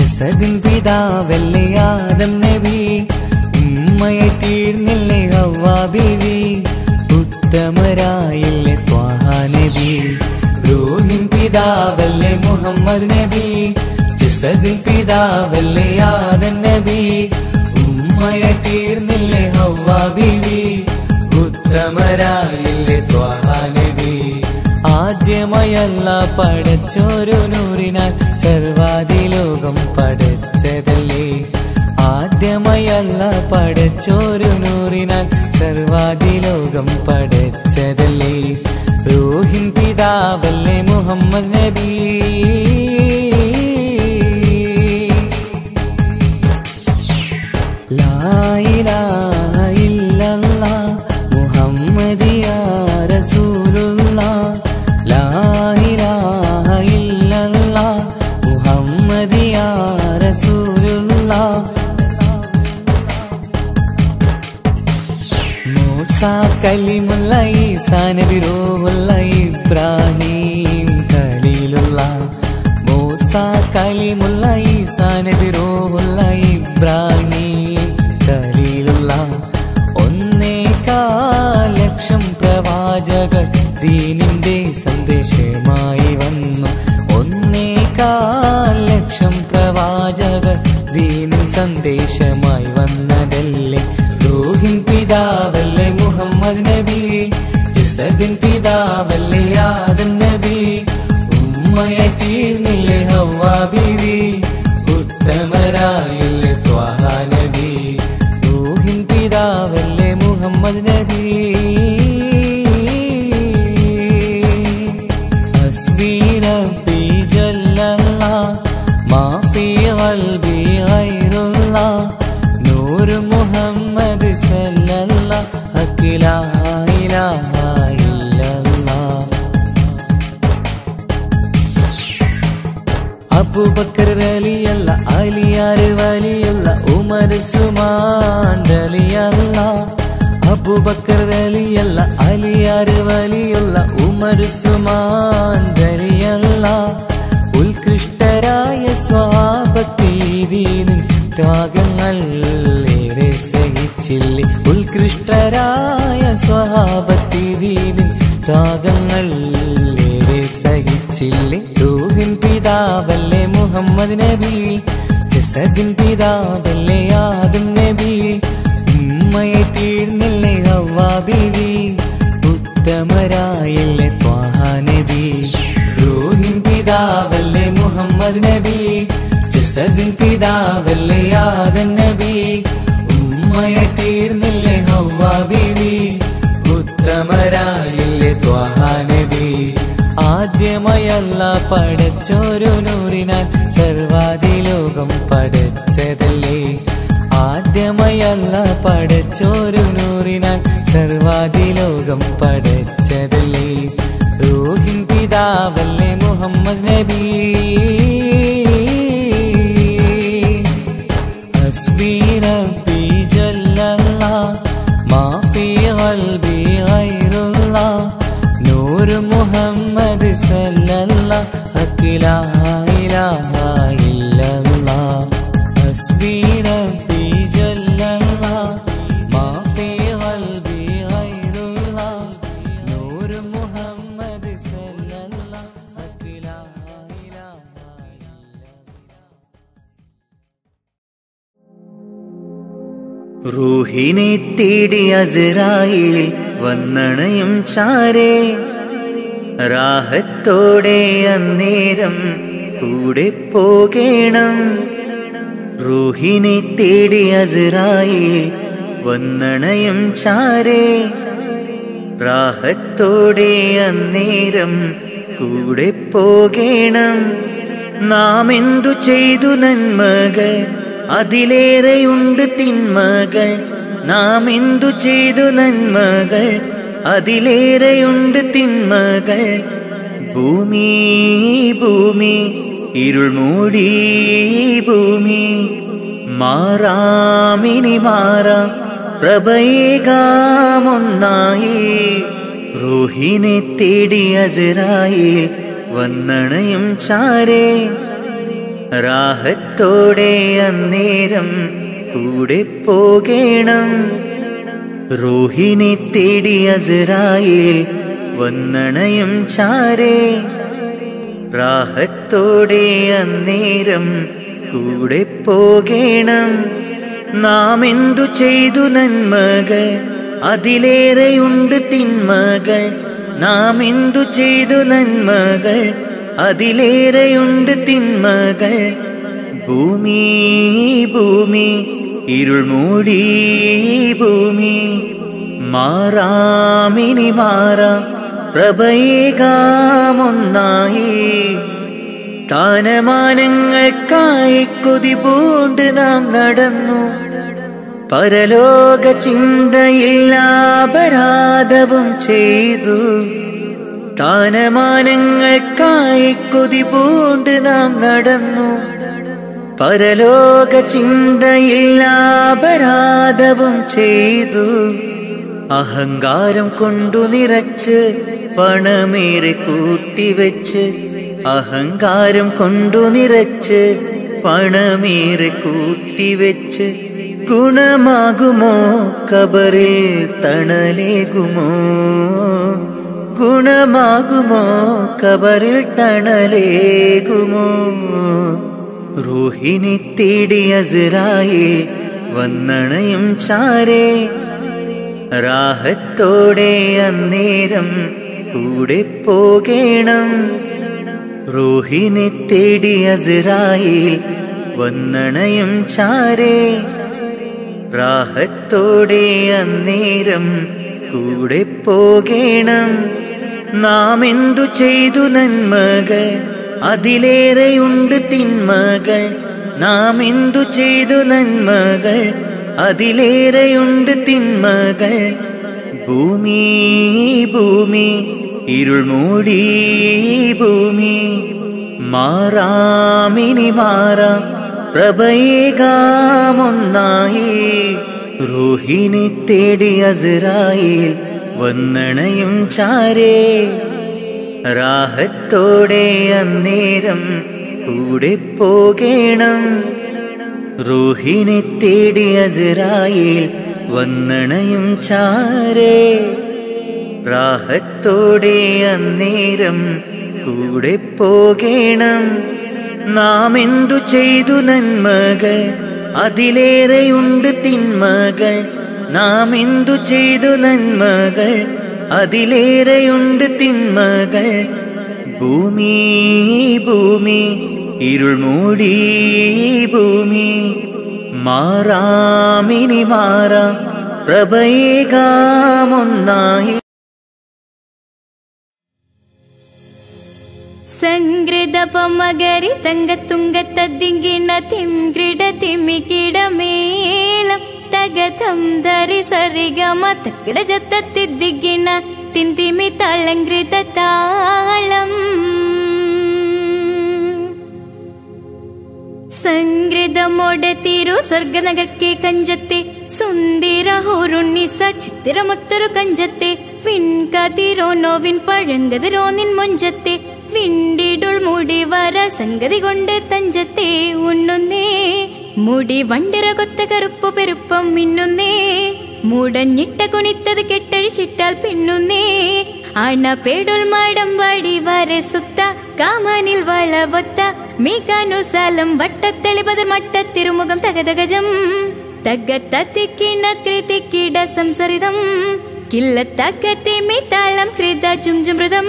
A: ജസദിൻ പിതാവല്ലേ ആദം നബി ഉമ്മയെ തീർന്നില്ലേ ഹവ്വാ ബിവി ഉത്തമരായില്ലേ ത്വാഹ നബി റൂഹിൻ പിതാവല്ലേ മുഹമ്മദ് നബി ജസദിൻ പിതാവല്ലേ ആദം നബി തീർന്നില്ലേ ഹവ്വാ ബീവി ഉത്തമരായില്ലേ ത്വാഹാ നബി ആദ്യമയല്ല പടച്ചോരു നൂറിനാൽ സർവാദിലോകം പടച്ചതല്ലേ ആദ്യമയല്ല പടച്ചോരു നൂറിനാൽ സർവാദിലോകം പടച്ചതല്ലേ റൂഹിൻ പിതാവല്ലേ മുഹമ്മദ് നബി സന്ദേശമായി വന്നതല്ലേ? റൂഹിൻ പിതാവല്ലേ മുഹമ്മദ് നബി? ജിസദിൻ പിതാവല്ലേ ആദൻ നബി? ഉമ്മയെ തീർന്നില്ലേ ഹവ്വാ ബീവി? ഉത്തമരായില്ലേ ത്വാഹാ നബി? റൂഹിൻ പിതാവല്ലേ മുഹമ്മദ് നബി? അബൂബക്കർ വലിയല്ല അലിയാർ വലിയല്ല ഉമർ സുമാൻ വലിയല്ല. അബൂബക്കർ വലിയല്ല അലിയാർ വലിയുള്ള ഉമർ സുമാൻ വലിയല്ല. ഉത്കൃഷ്ടരായ സ്വാപത്തീതീനിൻ ത്യാഗങ്ങൾ ഉത്കൃഷ്ടരായ സ്വഹാബത്തീതീനിൻ ത്യാഗങ്ങൾ ഏറെ സഹിച്ചില്ലേ? റൂഹിൻ പിതാവല്ലേ മുഹമ്മദ് നബി? ജസദിൻ പിതാവല്ലേ ആദം നബി? ഉമ്മയെ തീർന്നില്ലേ ഹവ്വാ ബിവി? ഉത്തമരായില്ലേ ത്വാഹാ നബി? റൂഹിൻ പിതാവല്ലേ മുഹമ്മദ് നബി? ജസദിൻ പിതാവല്ലേ ആദം ആദ്യമയല്ല പടച്ചോരു നൂറിനാൽ സർവാദിലോകം പടച്ചതല്ലേ ആദ്യമയല്ല പടച്ചോരു നൂറിനാൽ സർവാദിലോകം പടച്ചതല്ലേ റൂഹിൻ പിതാവല്ലേ മുഹമ്മദ് നബി.
E: റൂഹിനെ തേടി അസിറായിൽ വന്നണയും ചാരേ. രാഹത്തോടെ അന്നേരം കൂടെ പോകേണം. റൂഹിനെ തേടി അസറായി വന്നണയും ചാരേ. രാഹത്തോടെ അന്നേരം കൂടെ പോകേണം. നാം എന്തു ചെയ്തു നന്മകൾ? അതിലേറെയുണ്ട് തിന്മകൾ. നാം എന്തു ചെയ്തു നന്മകൾ? അതിലേറെയുണ്ട് തിന്മകൾ. ഭൂമി ഭൂമി ഇരുൾ മൂടി ഭൂമി. മാറാമിനി മാറാം. പ്രഭയേകാമൊന്നായി റൂഹിനെ തേടി അസറായിൽ വന്നണയും ചാരേ. രാഹത്തോടെ അന്നേരം കൂടെ പോകേണം. റൂഹിനെ തേടി അസറായിൽ വന്നണയും ചാരേ. പ്രാഹത്തോടെ അന്നേരം കൂടെ പോകേണം. നാം എന്തു ചെയ്തു നന്മകൾ? അതിലേറെയുണ്ട് തിന്മകൾ. നാം എന്തു ചെയ്തു നന്മകൾ? അതിലേറെയുണ്ട് തിന്മകൾ. ഭൂമി ഭൂമി ഇരുൾ മൂടി ഭൂമി മാറാമിനി മാറാം പ്രഭയേകാമൊന്നായി. താനമാനങ്ങൾക്കായി കൊതി പൂണ്ട് നാം നടന്നു. പരലോക ചിന്തയില്ലാപരാധവും ചെയ്തു. താനമാനങ്ങൾക്കായി കൊതി പൂണ്ട് നാം നടന്നു. പരലോക ചിന്തയില്ലാപരാധവും ചെയ്തു. അഹങ്കാരം കൊണ്ടു നിറച്ച് പണമേറെ കൂട്ടിവെച്ച് അഹങ്കാരം കൊണ്ടു നിറച്ച് പണമേറെ കൂട്ടിവെച്ച് ഗുണമാകുമോ? കബറിൽ തണലേകുമോ? ഗുണമാകുമോ? കബറിൽ തണലേകുമോ? റൂഹിനെ തേടി അസുരായി വന്നണയും ചാരേ. റാഹത്തോടെ അന്നേരം കൂടെ പോകേണം. റൂഹിനെ തേടി അസുരായി വന്നണയും ചാരേ. റാഹത്തോടെ അന്നേരം കൂടെ പോകേണം. നാം എന്തു ചെയ്തു നന്മകൾ? അതിലേറെയുണ്ട് തിന്മകൾ. നാം എന്തു ചെയ്തു നന്മകൾ? അതിലേറെയുണ്ട് തിന്മകൾ. ഭൂമി ഭൂമി ഇരുൾ മൂടി ഭൂമി. മാറാമിനി മാറാം. പ്രഭയേകാമൊന്നായി റൂഹിനെ തേടി അസറായിൽ വന്നണയും ചാരേ. റാഹത്തോടെ അന്നേരം കൂടെ പോകേണം റൂഹിനെ തേടി അസറായിൽ വന്നണയും ചാരേ. റാഹത്തോടെ അന്നേരം കൂടെ പോകേണം നാം എന്തു ചെയ്തു നന്മകൾ അതിലേറെയുണ്ട് തിന്മകൾ. നാം എന്തു ചെയ്തു നന്മകൾ അതിലേറെയുണ്ട് തിന്മകൾ. ഭൂമി ഭൂമി ഇരുൾ മൂടി ഭൂമി. മാറാമിനി മാറാം പ്രഭയേകാമൊന്നായി
F: സംഗൃതപമകരി തങ്കത്തുങ്കത്തദ്ദിങ്കിണ തിംഗ്രിട തിമികിട ಧರಿ തകതം ധരി സരിഗമ തക്കിട ജത്തത്തിദ്ദിങ്കിണ തിന്തിമി തളങ്കൃത താളം. സംഗൃതമോടെ തിരു ಕಂಜತ್ತೆ ಸುಂದಿರ ಹುರುಣಿಸ ഹോറുണ്ണിസ ചിത്തിരമൊത്തൊരു കഞ്ചത്തെ വിൺകതിരോ നോവിൻ പഴങ്കതിരോ നിൻ മൊഞ്ചത്തെ വിണ്ടിടുൾ മുടിവര സംഗതി കൊണ്ട് തഞ്ചത്തെ ഉണ്ണുന്നേ. മൂടി വണ്ടിറകൊത്ത കറുപ്പ് പെരുപ്പം മിന്നുന്നേ മൂടഞ്ഞിട്ട കുനിത്തത് കെട്ടഴിച്ചിട്ടാൽ പിന്നുന്നേ അണ പേടുൾ മാടം വാടി വരെ സുത്ത കാമാനിൽ വളവൊത്ത മീകാനുസാലം വട്ടത്തെളിപതിർ മട്ടത്തിരുമുഖം തകതകജം തകത്തത്തിക്കിണ കൃതിക്കിട സംസരിതം കില്ലത്തകത്തെ മീതാളം കൃത ജുംജുമൃതം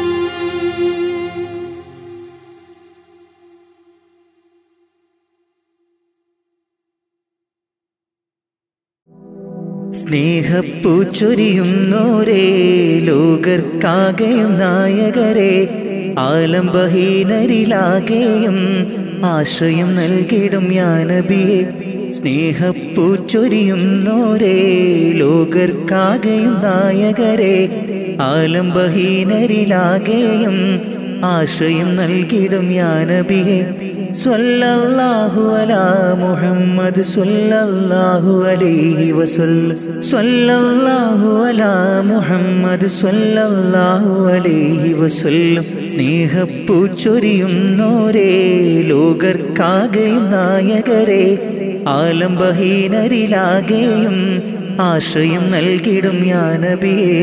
E: സ്നേഹപ്പൂ ചൊരിയുന്നോരേ ലോകർക്കാകെയും നായകരെ ആലംബഹീനരിലാകെയും ആശ്രയം നൽകിടും യാനബിയെ സ്നേഹപ്പൂ ചൊരിയുന്നോരേ ലോകർക്കാകെയും നായകരെ ആലംബഹീനരിലാകെയും ആശ്രയം നൽകിടും യാനബിയെ അലാ മുഹമ്മദ് അലൈഹി വസല്ല. അലാ മുഹമ്മദ് അലൈഹി സ്നേഹപ്പൂച്ചൊരിയുന്നോരേ ലോകർക്കാകെയും നായകരെ. ആലംബഹീനരിലാകെയും ആശ്രയം നൽകിടും യാനബിയേ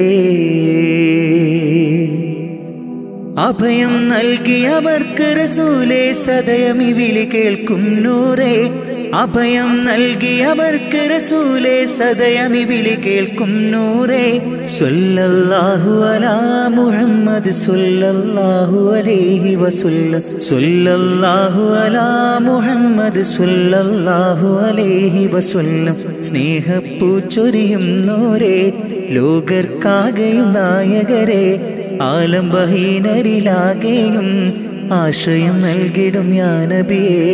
E: അഭയം നൽകിയവർക്ക് റസൂലെ സദയമി വിളി കേൾക്കും നൂറേ. അഭയം നൽകിയവർക്ക് റസൂലെ സദയമി വിളി കേൾക്കും നൂറേ. സൊല്ലാഹു അലാ മുഹമ്മദ് സ്വല്ലല്ലാഹു അലേഹി വസുല്ല. സൊല്ലാഹു അലാ മുഹമ്മദ് സ്വല്ലല്ലാഹു അലൈഹി സ്നേഹപ്പൂ സ്നേഹപ്പൂച്ചൊരിയും നൂറെ. ലോകർക്കാകെയും നായകരെ. ആലംബഹീനരിലാകെയും ആശ്രയം നൽകിടും യാനബിയേ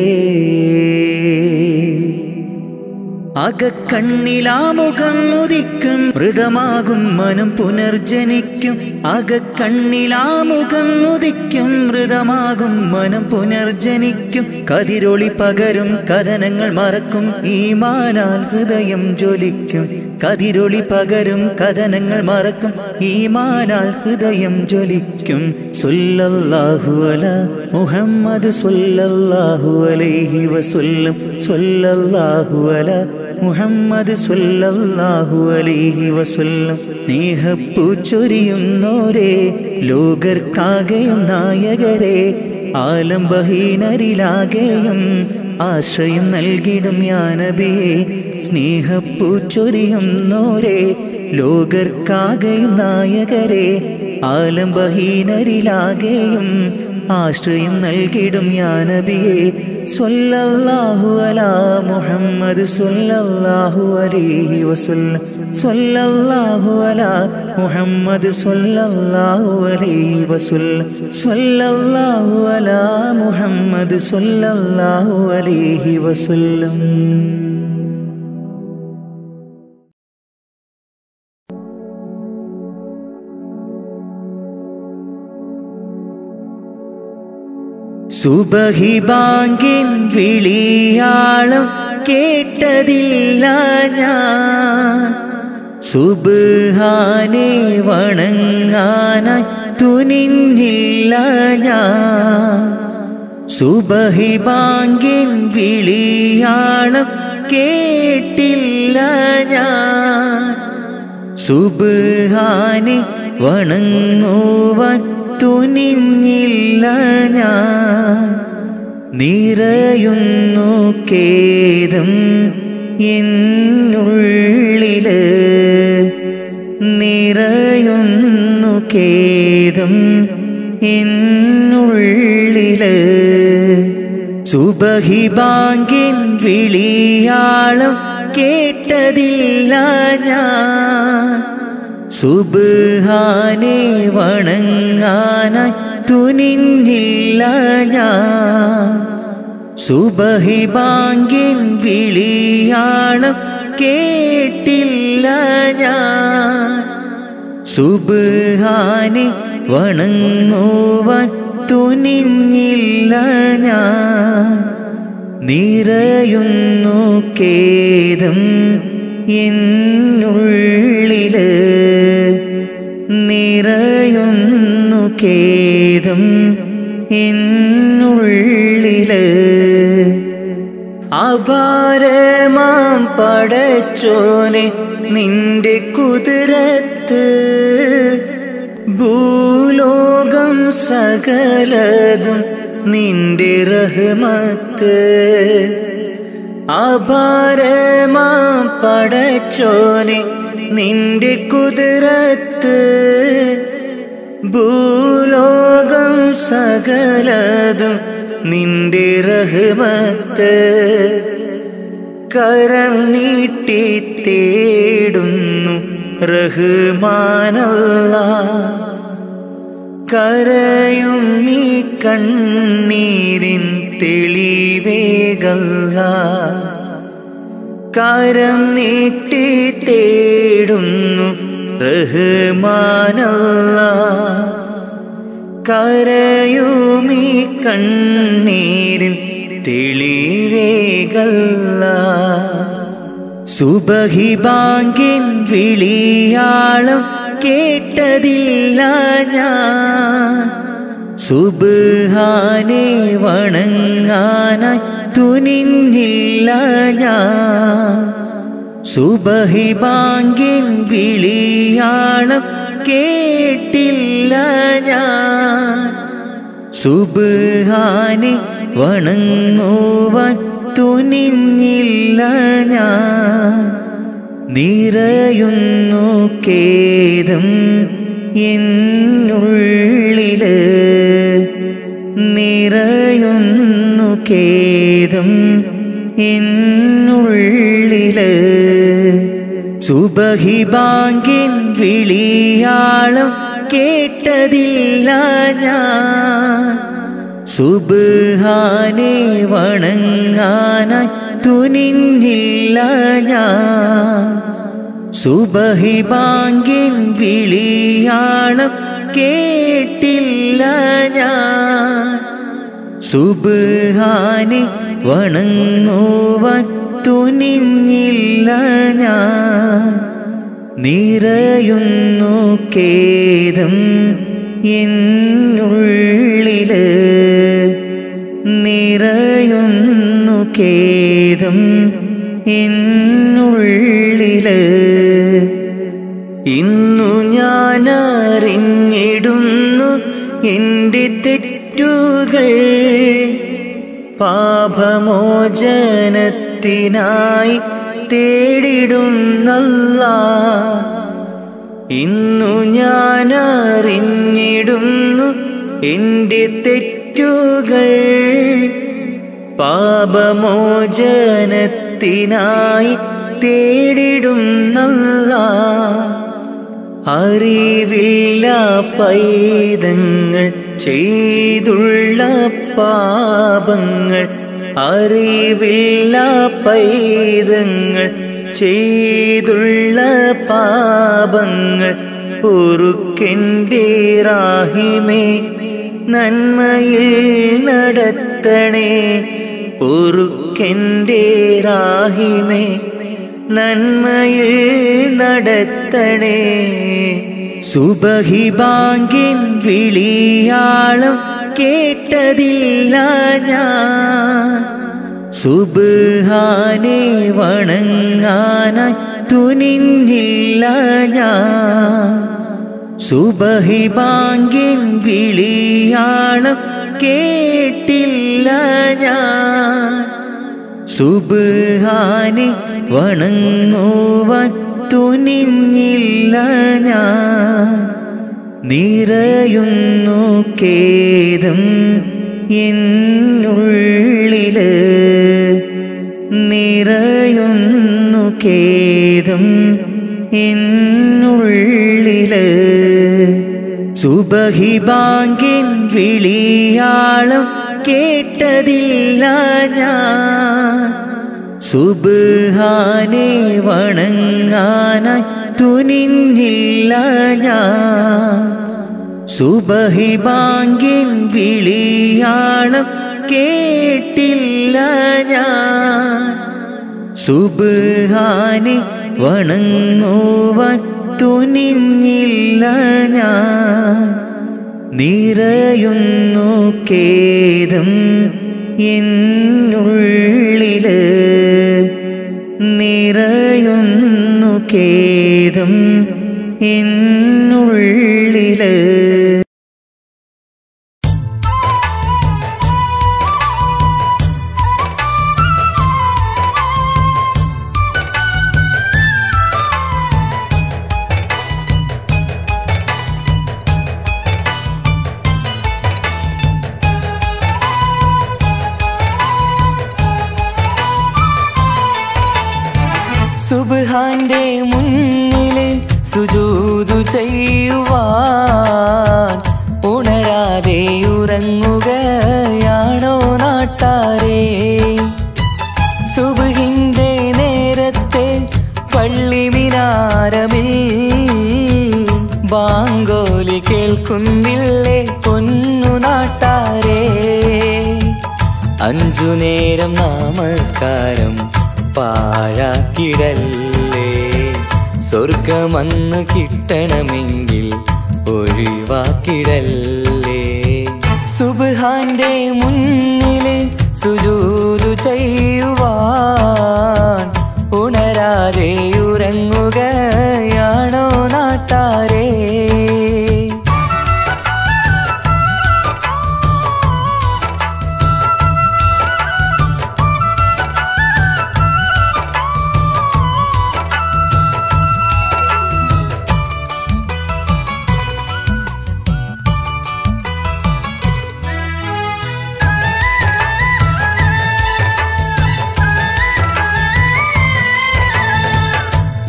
E: അകക്കണ്ണിലാമുഖം ഉദിക്കും മൃതമാകും മനം പുനർജനിക്കും. അകക്കണ്ണിലാമുഖം ഉദിക്കും മൃതമാകും മനം പുനർജനിക്കും. കതിരൊളി പകരും കഥനങ്ങൾ മറക്കും ഈ മാനാൽ ഹൃദയം ജ്വലിക്കും. കതിരൊളി പകരും കഥനങ്ങൾ മറക്കും ഈ മാനാൽ ഹൃദയം ജ്വലിക്കും. സ്വല്ലല്ലാഹു അല മുഹമ്മദ് സ്വല്ലല്ലാഹു അലൈഹി വസല്ലം. സ്വല്ലല്ലാഹു അല മുഹമ്മദ് സ്വല്ലല്ലാഹു അലൈഹി സ്നേഹപ്പൂച്ചൊരിയുന്നോരേ ലോകർക്കാകെയും നായകരെ. ആലംബഹീനരിലാകെയും ആശ്രയം നൽകിടും യാനബിയെ സ്നേഹപ്പൂച്ചൊരിയുന്നോരേ ലോകർക്കാകെയും നായകരെ. ആലംബഹീനരിലാകെയും ആശ്രയം നൽകിടും യാനബിയെ സ്വല്ലല്ലാഹു അലാ മുഹമ്മദ് സ്വല്ലല്ലാഹു അലൈഹി വസല്ലം സ്വല്ലല്ലാഹു അലാ മുഹമ്മദ് സ്വല്ലല്ലാഹു അലൈഹി വസല്ലം സ്വല്ലല്ലാഹു അലാ മുഹമ്മദ് സ്വല്ലല്ലാഹു അലൈഹി വസല്ലം സുബഹി ബാങ്കിൻ വിളിയാളം കേട്ടതില്ല ഞാൻ. സുബാനെ വണങ്ങാനായി തുനിഞ്ഞില്ല ഞാൻ. സുബഹി ബാങ്കിൻ വിളിയാളം കേട്ടില്ല ഞാൻ. സുബാനെ വണങ്ങുവാൻ തുനിഞ്ഞില്ല ഞാൻ. നിറയുന്നു കേദം എന്നുള്ളിൽ. നിറയുന്നു കേദം എന്നുള്ളിൽ. സുബഹി ബാങ്കിൻ വിളിയാളം കേട്ടതില്ല ഞാൻ. സുബാനെ വണങ്ങാനായി തുനിഞ്ഞില്ല ഞാൻ. സുബഹി ബാങ്കിൻ വിളിയാളം കേട്ടില്ല ഞാൻ. സുബാനെ വണങ്ങുവാൻ തുനിഞ്ഞില്ല ഞാൻ. നിറയുന്നു കേദം എന്നുള്ളിൽ കേദം എന്നുള്ളിൽ അപാരമാം പടച്ചോനെ നിന്റെ കുതിരത്ത് ഭൂലോകം സകലതും നിന്റെ റഹ്മത്ത്. അപാരമാം പടച്ചോനെ നിന്റെ കുതിരത്ത് സകലതും നിന്റെ റഹ്മത്ത് കരം നീട്ടി തേടുന്നു റഹ്മാനല്ല. കരയും ഈ കണ്ണീരിൻ തെളിവേകല്ല. കരം നീട്ടി തേടുന്നു റഹ്മാനല്ല. കരയുമീ കണ്ണീരിൻ തെളിവേകല്ല. സുബഹി ബാങ്കിൻ വിളിയാളം കേട്ടതില്ല ഞാൻ. സുബാനെ വണങ്ങാനായി തുനിഞ്ഞില്ല ഞാൻ. സുബഹി ബാങ്കിൻ വിളിയാളം ഞാൻ. സുബാനെ വണങ്ങുവാൻ തുനിഞ്ഞില്ല ഞാൻ. നിറയുന്നു കേദം എന്നുള്ളിൽ. നിറയുന്നു കേദം എന്നുള്ളിൽ. സുബഹിബാങ്കിൻ വിളിയാളം കേട്ടതില്ല ഞാൻ. സുബാനെ വണങ്ങാനായി തുനിഞ്ഞില്ല ഞാൻ. സുബഹി ബാങ്കിൻ വിളിയാണ കേട്ടില്ല ഞാൻ. സുബാനെ വണങ്ങുവാൻ തുനിഞ്ഞില്ല ഞാൻ. നിറയുന്നു കേദം എന്നുള്ളിൽ നിറയുന്നു കേദം എന്നുള്ളിൽ ഇന്നു ഞാൻ അറിഞ്ഞിടുന്നു എന്റെ തെറ്റുകൾ. പാപമോചനത്തിനായി തേടിടുന്നല്ല. ഇന്നു ഞാൻ അറിഞ്ഞിടുന്നു എന്റെ തെറ്റുകൾ. പാപമോചനത്തിനായി തേടിടുന്നല്ല. അറിവില്ല പൈതങ്ങൾ ചെയ്തുള്ള പാപങ്ങൾ അറിവില്ല പൈതങ്ങൾ ചെയ്തുള്ള പാപങ്ങൾ പൊറുക്കെന്റെ റാഹിമേ നന്മയിൽ നടത്തണേ പൊറുക്കെന്റെ റാഹിമേ നന്മയിൽ നടത്തണേ. സുബഹിബാങ്കിൻ വിളിയാളം കേട്ടതില്ല ഞാൻ. സുബാനെ വണങ്ങാനായി തുനിഞ്ഞില്ല ഞാൻ. സുബഹി ബാങ്കിൻ വിളിയാളം കേട്ടില്ല ഞാൻ. സുബാനെ വണങ്ങുവാൻ തുനിഞ്ഞില്ല ഞാൻ. നിറയുന്നു കേദം എന്നുള്ളിൽ നിറയുന്നു കേദം എന്നുള്ളിൽ സുബഹി ബാങ്കിൻ വിളിയാളം കേട്ടതില്ല ഞാൻ. സുബാനെ വണങ്ങാനായി തുനിഞ്ഞില്ല ഞാൻ. സുബഹി ബാങ്കിൻ വിളിയാളം കേട്ടില്ല ഞാൻ. സുബാനെ വണങ്ങുവാൻ തുനിഞ്ഞില്ല ഞാൻ. നിറയുന്നു കേദം എന്നുള്ളിൽ നിറയുന്നു കേദം
A: എന്നുള്ളിൽ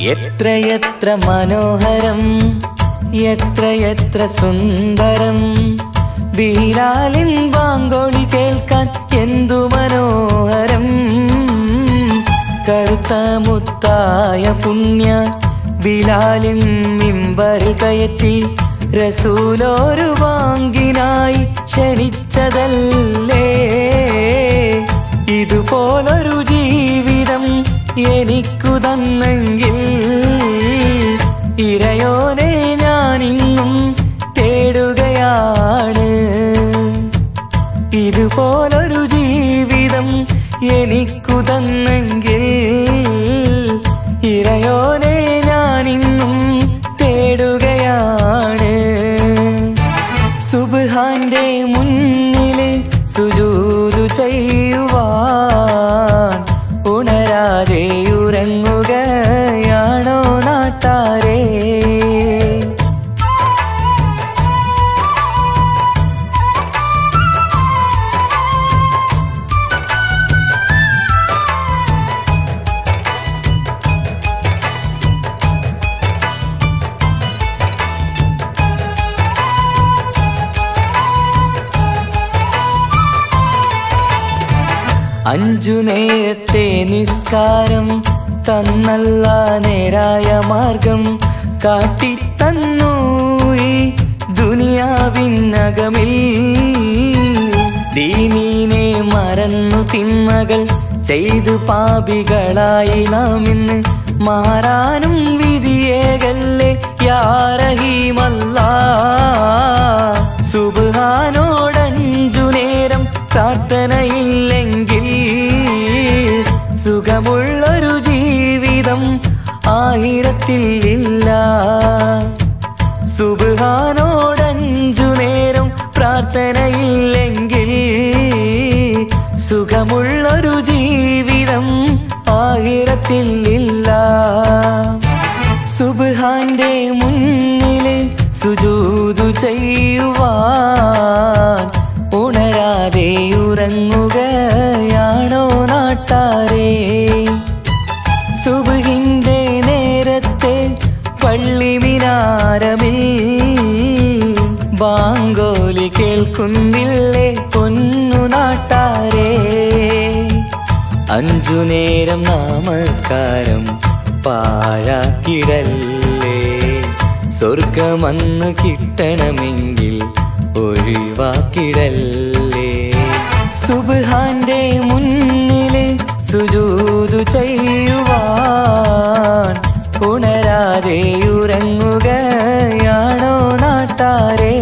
A: എത്രയെത്ര മനോഹരം എത്രയെത്ര സുന്ദരം. ബീരാലിൻ വാങ്കോളി കേൾക്കാൻ എന്തു മനോഹരം. കറുത്ത മുത്തായ പുണ്യ ബിലാലിൻ മിമ്പറിൽ കയറ്റി റസൂലോരു വാങ്കിനായി ക്ഷണിച്ചതല്ലേ. ഇതുപോലൊരു ജീവിതം എനിക്കു തന്നെങ്കിൽ ഇരയോനെ ഞാനിന്നും തേടുകയാണ്. ഇതുപോലൊരു ജീവിതം എനിക്കു തന്നെങ്കിൽ ഇരയോനെ അഞ്ചു നിസ്കാരം തന്നല്ല നേരായ മാർഗം കാട്ടിത്തന്നു ഈ ദുനിയാവിനകമിൽ. ദീനീനെ മറന്നു തിന്മകൾ ചെയ്തു പാപികളായി നാം ഇന്ന് മാറാനും വിധിയേകല്ലേ യാറഹീമല്ല. സുബാനോടഞ്ചു നേരം പ്രാർത്ഥനയില്ലെങ്കിൽ സുഖമുള്ളൊരു ജീവിതം ആയിരത്തിൽ ഇല്ല. സുബാനോടഞ്ചു നേരം പ്രാർത്ഥനയില്ലെങ്കിൽ സുഖമുള്ളൊരു ജീവിതം ആയിരത്തിൽ ഇല്ല. സുബാന്റെ മുന്നിൽ സുജൂതു ചെയ്യുവാൻ കേൾക്കുന്നില്ലേ പൊന്നു നാട്ടാരേ? അഞ്ചു നേരം നമസ്കാരം പാഴാക്കിടല്ലേ? സ്വർഗമന്ന് കിട്ടണമെങ്കിൽ ഒഴിവാക്കിടല്ലേ? സുബാന്റെ മുന്നിൽ സുജൂതു ചെയ്യുവാൻ ഉണരാതെ ഉറങ്ങുകയാണോ നാട്ടാരേ?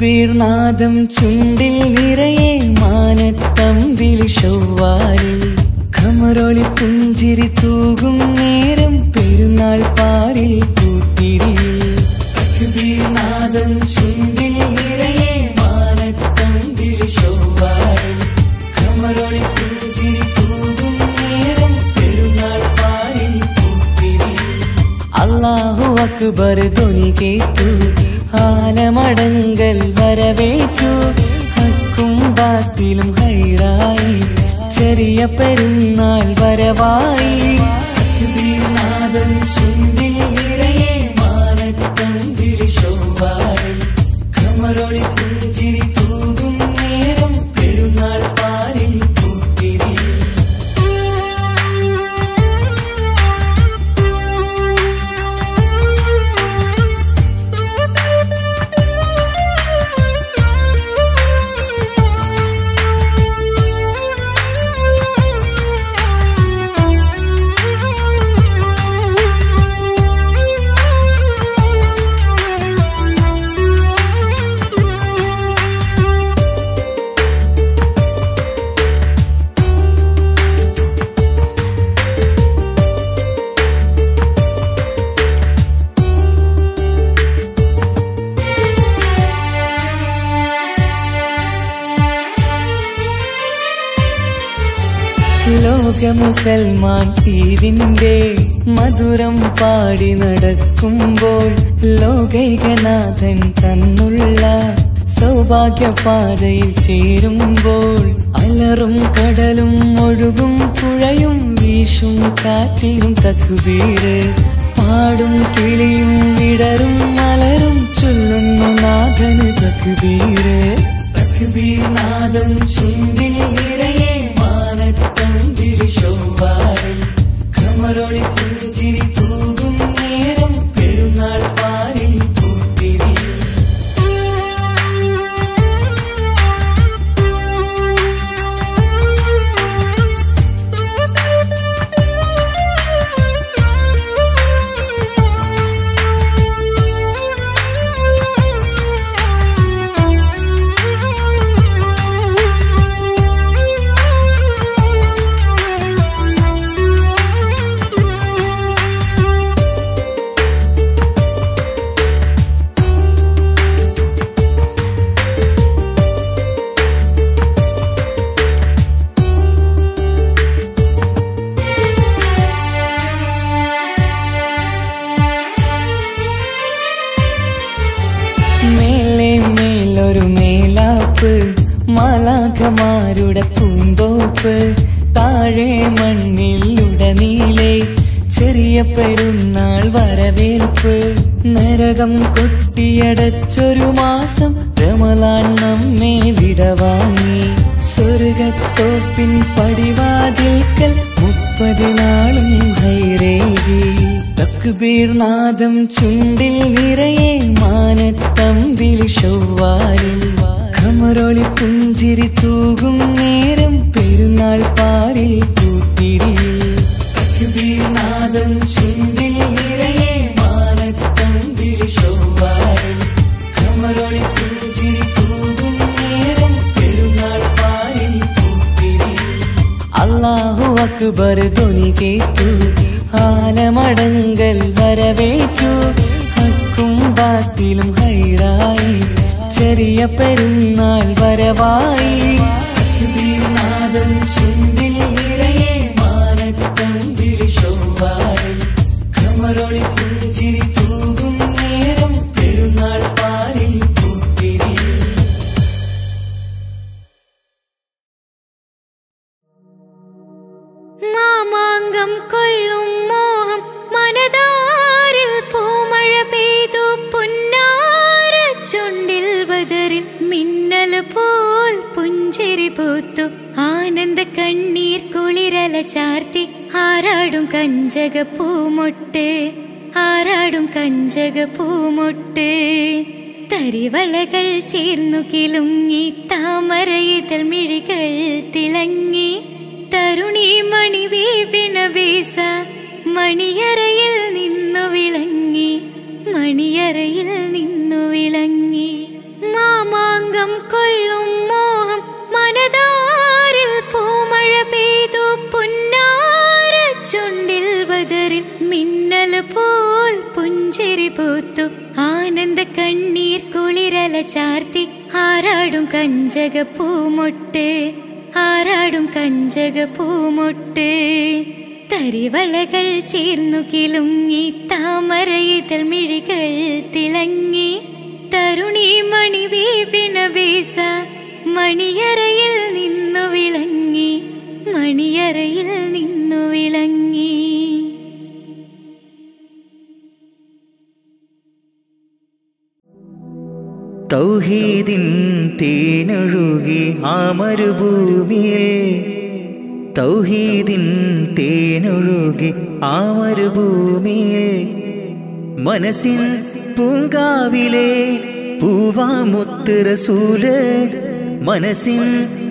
A: തക്ബീർ നാദം ചുണ്ടിൽ നിറയെ മാനത്തമ്പിൽ ഷവ്വാലിൽ ഖമറൊളി പുഞ്ചിരി തൂകും നേരം പെരുന്നാൾ പാരിൽ കൂത്തിരി തക്ബീർ നാദം ചുണ്ടിൽ നിറയെ മാനത്തമ്പിൽ ഷവ്വാലിൽ ഖമറൊളി പുഞ്ചിരി തൂകും നേരം പെരുന്നാൾ പാരിൽ കൂത്തിരി അല്ലാഹു അക്ബർ ധ്വനി കേട്ടു. ആലമടങ്കൽ വരവേറ്റു. ഹക്കും ബാത്തിലും ഹൈറായി. ചെറിയ പെരുന്നാൾ വരവായി. ശുദ്ധി മുസൽമാൻ ഈദിന്റെ മധുരം പാടി നടക്കുമ്പോൾ ലോകൈകനാഥൻ തന്നുള്ള സൗഭാഗ്യപാതയിൽ ചേരുമ്പോൾ അലറും കടലും ഒഴുകും പുഴയും വീശും കാറ്റിലും തക്കുവീര് പാടും കിളിയും വിടരും മലരും ചൊല്ലുന്നു നാഥന് തക്കുബീര് തക്ബീർ നാദം ചുണ്ടിൽ നിറയെ വിളിശോവാറിൽ കമറൊളി പുഞ്ചിരി ചുണ്ടിൽ നിറയെ മാനത്തമ്പിളി ഷൊവ്വാലിൽ കമറോളി പുഞ്ചിരി തൂകും നേരം പെരുന്നാൾ പാലിൽ തക്ബീർ നാദം ചുണ്ടിൽ നിറയെ മാനത്തമ്പിളി ഷൊവ്വാലിൽ കമറോളി പുഞ്ചിരി തൂകും നേരം പെരുന്നാൾ പാലിൽ കൂത്തിരി അല്ലാഹു അക്ബർ ധ്വനി കേട്ടു. ആലമടങ്കൽ വരവേറ്റു. ഹക്കും ബാത്തിലും ഹൈറായി. ചെറിയ പെരുന്നാൾ വരവായി. നാദം
F: കഞ്ചക പൂമൊട്ട് ആരാടും കഞ്ചക പൂമൊട്ട് തരിവളകൾ ചേർന്നു കിലുങ്ങി താമരയിതൾ മിഴികൾ തിളങ്ങി. തരുണി മണി വീപിന വീസ മണിയറയിൽ നിന്നു വിളങ്ങി. മണിയറയിൽ നിന്നു വിളങ്ങി. മാമാങ്കം കൊള്ളും മോഹം മനതാരിൽ പൂമഴ പെയ്തു പുന്നാര ചുണ്ടിൽ ബദറിൽ മിന്നൽ പോൽ പുഞ്ചിരി പൂത്തു. ആനന്ദ കണ്ണീർ കുളിരല ചാർത്തി. ആരാടും കഞ്ചക പൂമൊട്ട്. ആരാടും കഞ്ചക പൂമൊട്ട്. തരിവളകൾ ചേർന്നു കിലുങ്ങി. താമരയിതൾ മിഴികൾ തിളങ്ങി. തരുണി മണി വീപിന വീസ. മണിയറയിൽ നിന്നു വിളങ്ങി. മണിയറയിൽ നിന്നു വിളങ്ങി.
E: തൗഹീദിൻ തേനൊഴുകി ആ തൗഹീദിൻ തേനൊഴുകി ആ മരുഭൂമിയിൽ. മനസ്സിൻ പൂങ്കാവിലെ പൂവാമുത്ത് റസൂൽ. മനസ്സിൻ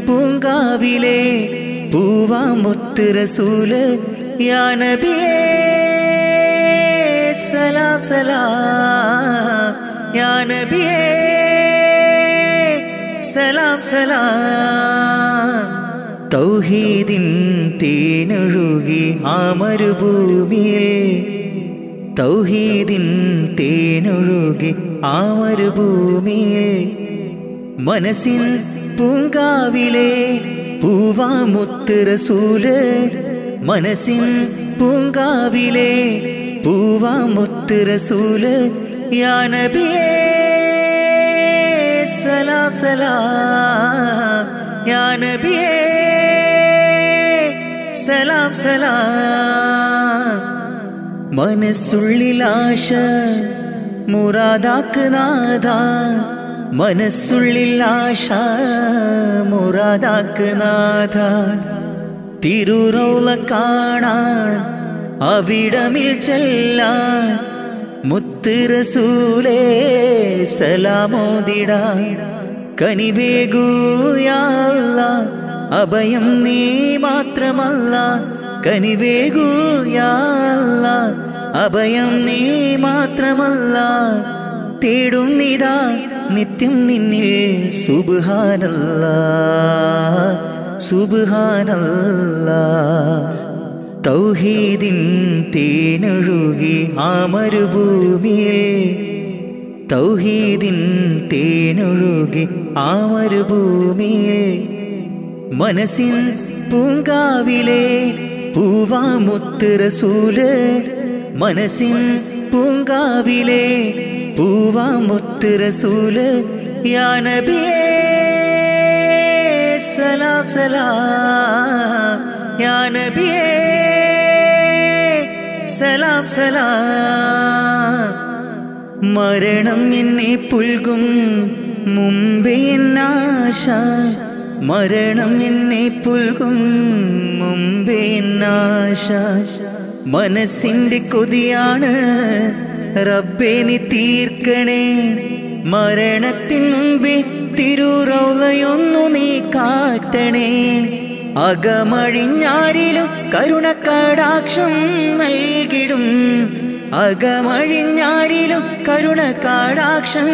E: പൂങ്കാവിലെ പൂവാമുത്ത് റസൂൽ യാ നബിയേ സലാം സലാം യാ നബിയേ സലാം സലാം തൗഹീദിൻ തേനൊഴുകി ആ മരുഭൂമിയിൽ തൗഹീദിൻ തേനൊഴുകി ആ മരുഭൂമിയിൽ മനസ്സിൻ പൂങ്കാവിലെ പൂവാമുത്ത് റസൂൽ മനസ്സിൻ പൂങ്കാവിലെ പൂവാമുത്ത് റസൂൽ യാ നബിയേ സലാം സലാം യാ നബിയേ സലാം സലാം മനസ്സുള്ളിൽ ആശ മുറാദാക്ക് നാഥ മനസ്സുള്ളിൽ ആശ മുറാദാക്ക് നാഥ. തിരുറോള കാണാൻ അവിടമിൽ ചെല്ലാൻ മുത്ത് റസൂലേ സലാമോദിടാൻ കനിവേഗൂയാല്ല അഭയം നീ മാത്രമല്ല. കനിവേഗൂയാല്ല അഭയം നീ മാത്രമല്ല. തേടുന്നിതാ നിത്യം നിന്നിൽ സുബാനല്ല സുബാനല്ല തൗഹീദിൻ തേനൊഴുകി ആ മരുഭൂമിയിൽ തൗഹീദിൻ തേനൊഴുകി ആ മരുഭൂമിയിൽ. മനസ്സിൻ പൂങ്കാവിലെ പൂവാമുത്ത് റസൂൽ മനസ്സിൻ പൂങ്കാവിലെ പൂവാമുത്ത് റസൂൽ യാ നബിയേ സലാം സലാം. യാ നബിയേ സലാം സലാം. മരണം എന്നെ പുൽകും മുമ്പേ എന്നാശ മരണം എന്നെ പുൽകും മുമ്പേ എന്നാശ മനസ്സിന്റെ കൊതിയാണ് റബ്ബേ നീ തീർക്കണേ. മരണത്തിൻ മുമ്പേ തിരുറൗലയൊന്നു നീ കാട്ടണേ. അകമഴിഞ്ഞാരിലും കരുണക്കടാക്ഷം നൽകിടും. അകമഴിഞ്ഞാരിലും കരുണക്കാടാക്ഷം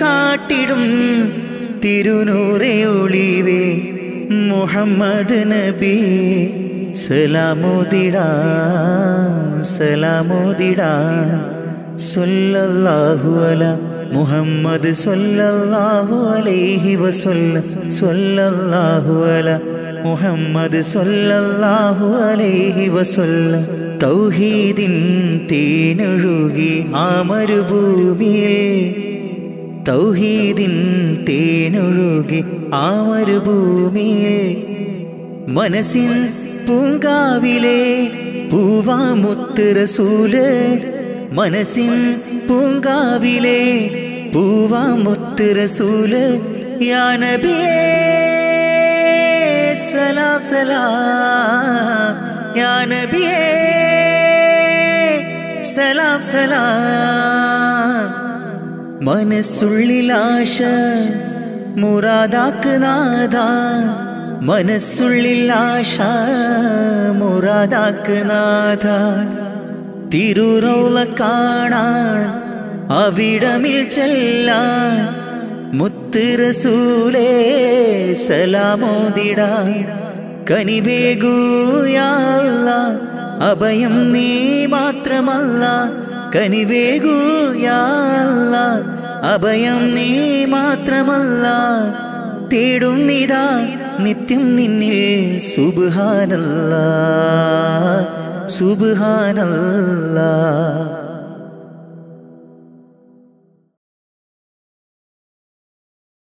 E: കാട്ടിടും. തിരുനൂറെ ഒളിവേ മുഹമ്മദ് നബി സലാമോദിടാം സലാമോദിടാം സ്വല്ലല്ലാഹു അല മുഹമ്മദ് സല്ലല്ലാഹു അലൈഹി വസല്ല. സല്ലല്ലാഹു മുഹമ്മദ് സല്ലല്ലാഹു അലൈഹി വസല്ല. തൗഹീദിൻ തേനൊഴുകി ആ മരുഭൂമിയിൽ. തൗഹീദിൻ തേനൊഴുകി ആ മരുഭൂമിയിൽ. മനസ്സിൻ പൂങ്കാവിലെ പൂവാമുത്ത് റസൂൽ മനസ്സിൻ പൂങ്കാവിലെ പൂവാമുത്ത് റസൂൽ യാ നബിയേ സലാം സലാം യാ നബിയേ സലാം സലാം മനസ്സുള്ളിൽ ആശ മുറാദാക്ക് നാഥ തിരുറൗല കാണാൻ അവിടമിൽ ചെല്ലാൻ മുത്ത് സലാമോതിടാ കനിവേഗൂയാല്ല അഭയം നീ മാത്രമല്ല കനിവേഗൂയാല്ല അഭയം നീ മാത്രമല്ല തേടും നിതാ നിത്യം നിന്നിൽ സുബാനല്ല സുബ്ഹാനല്ലാ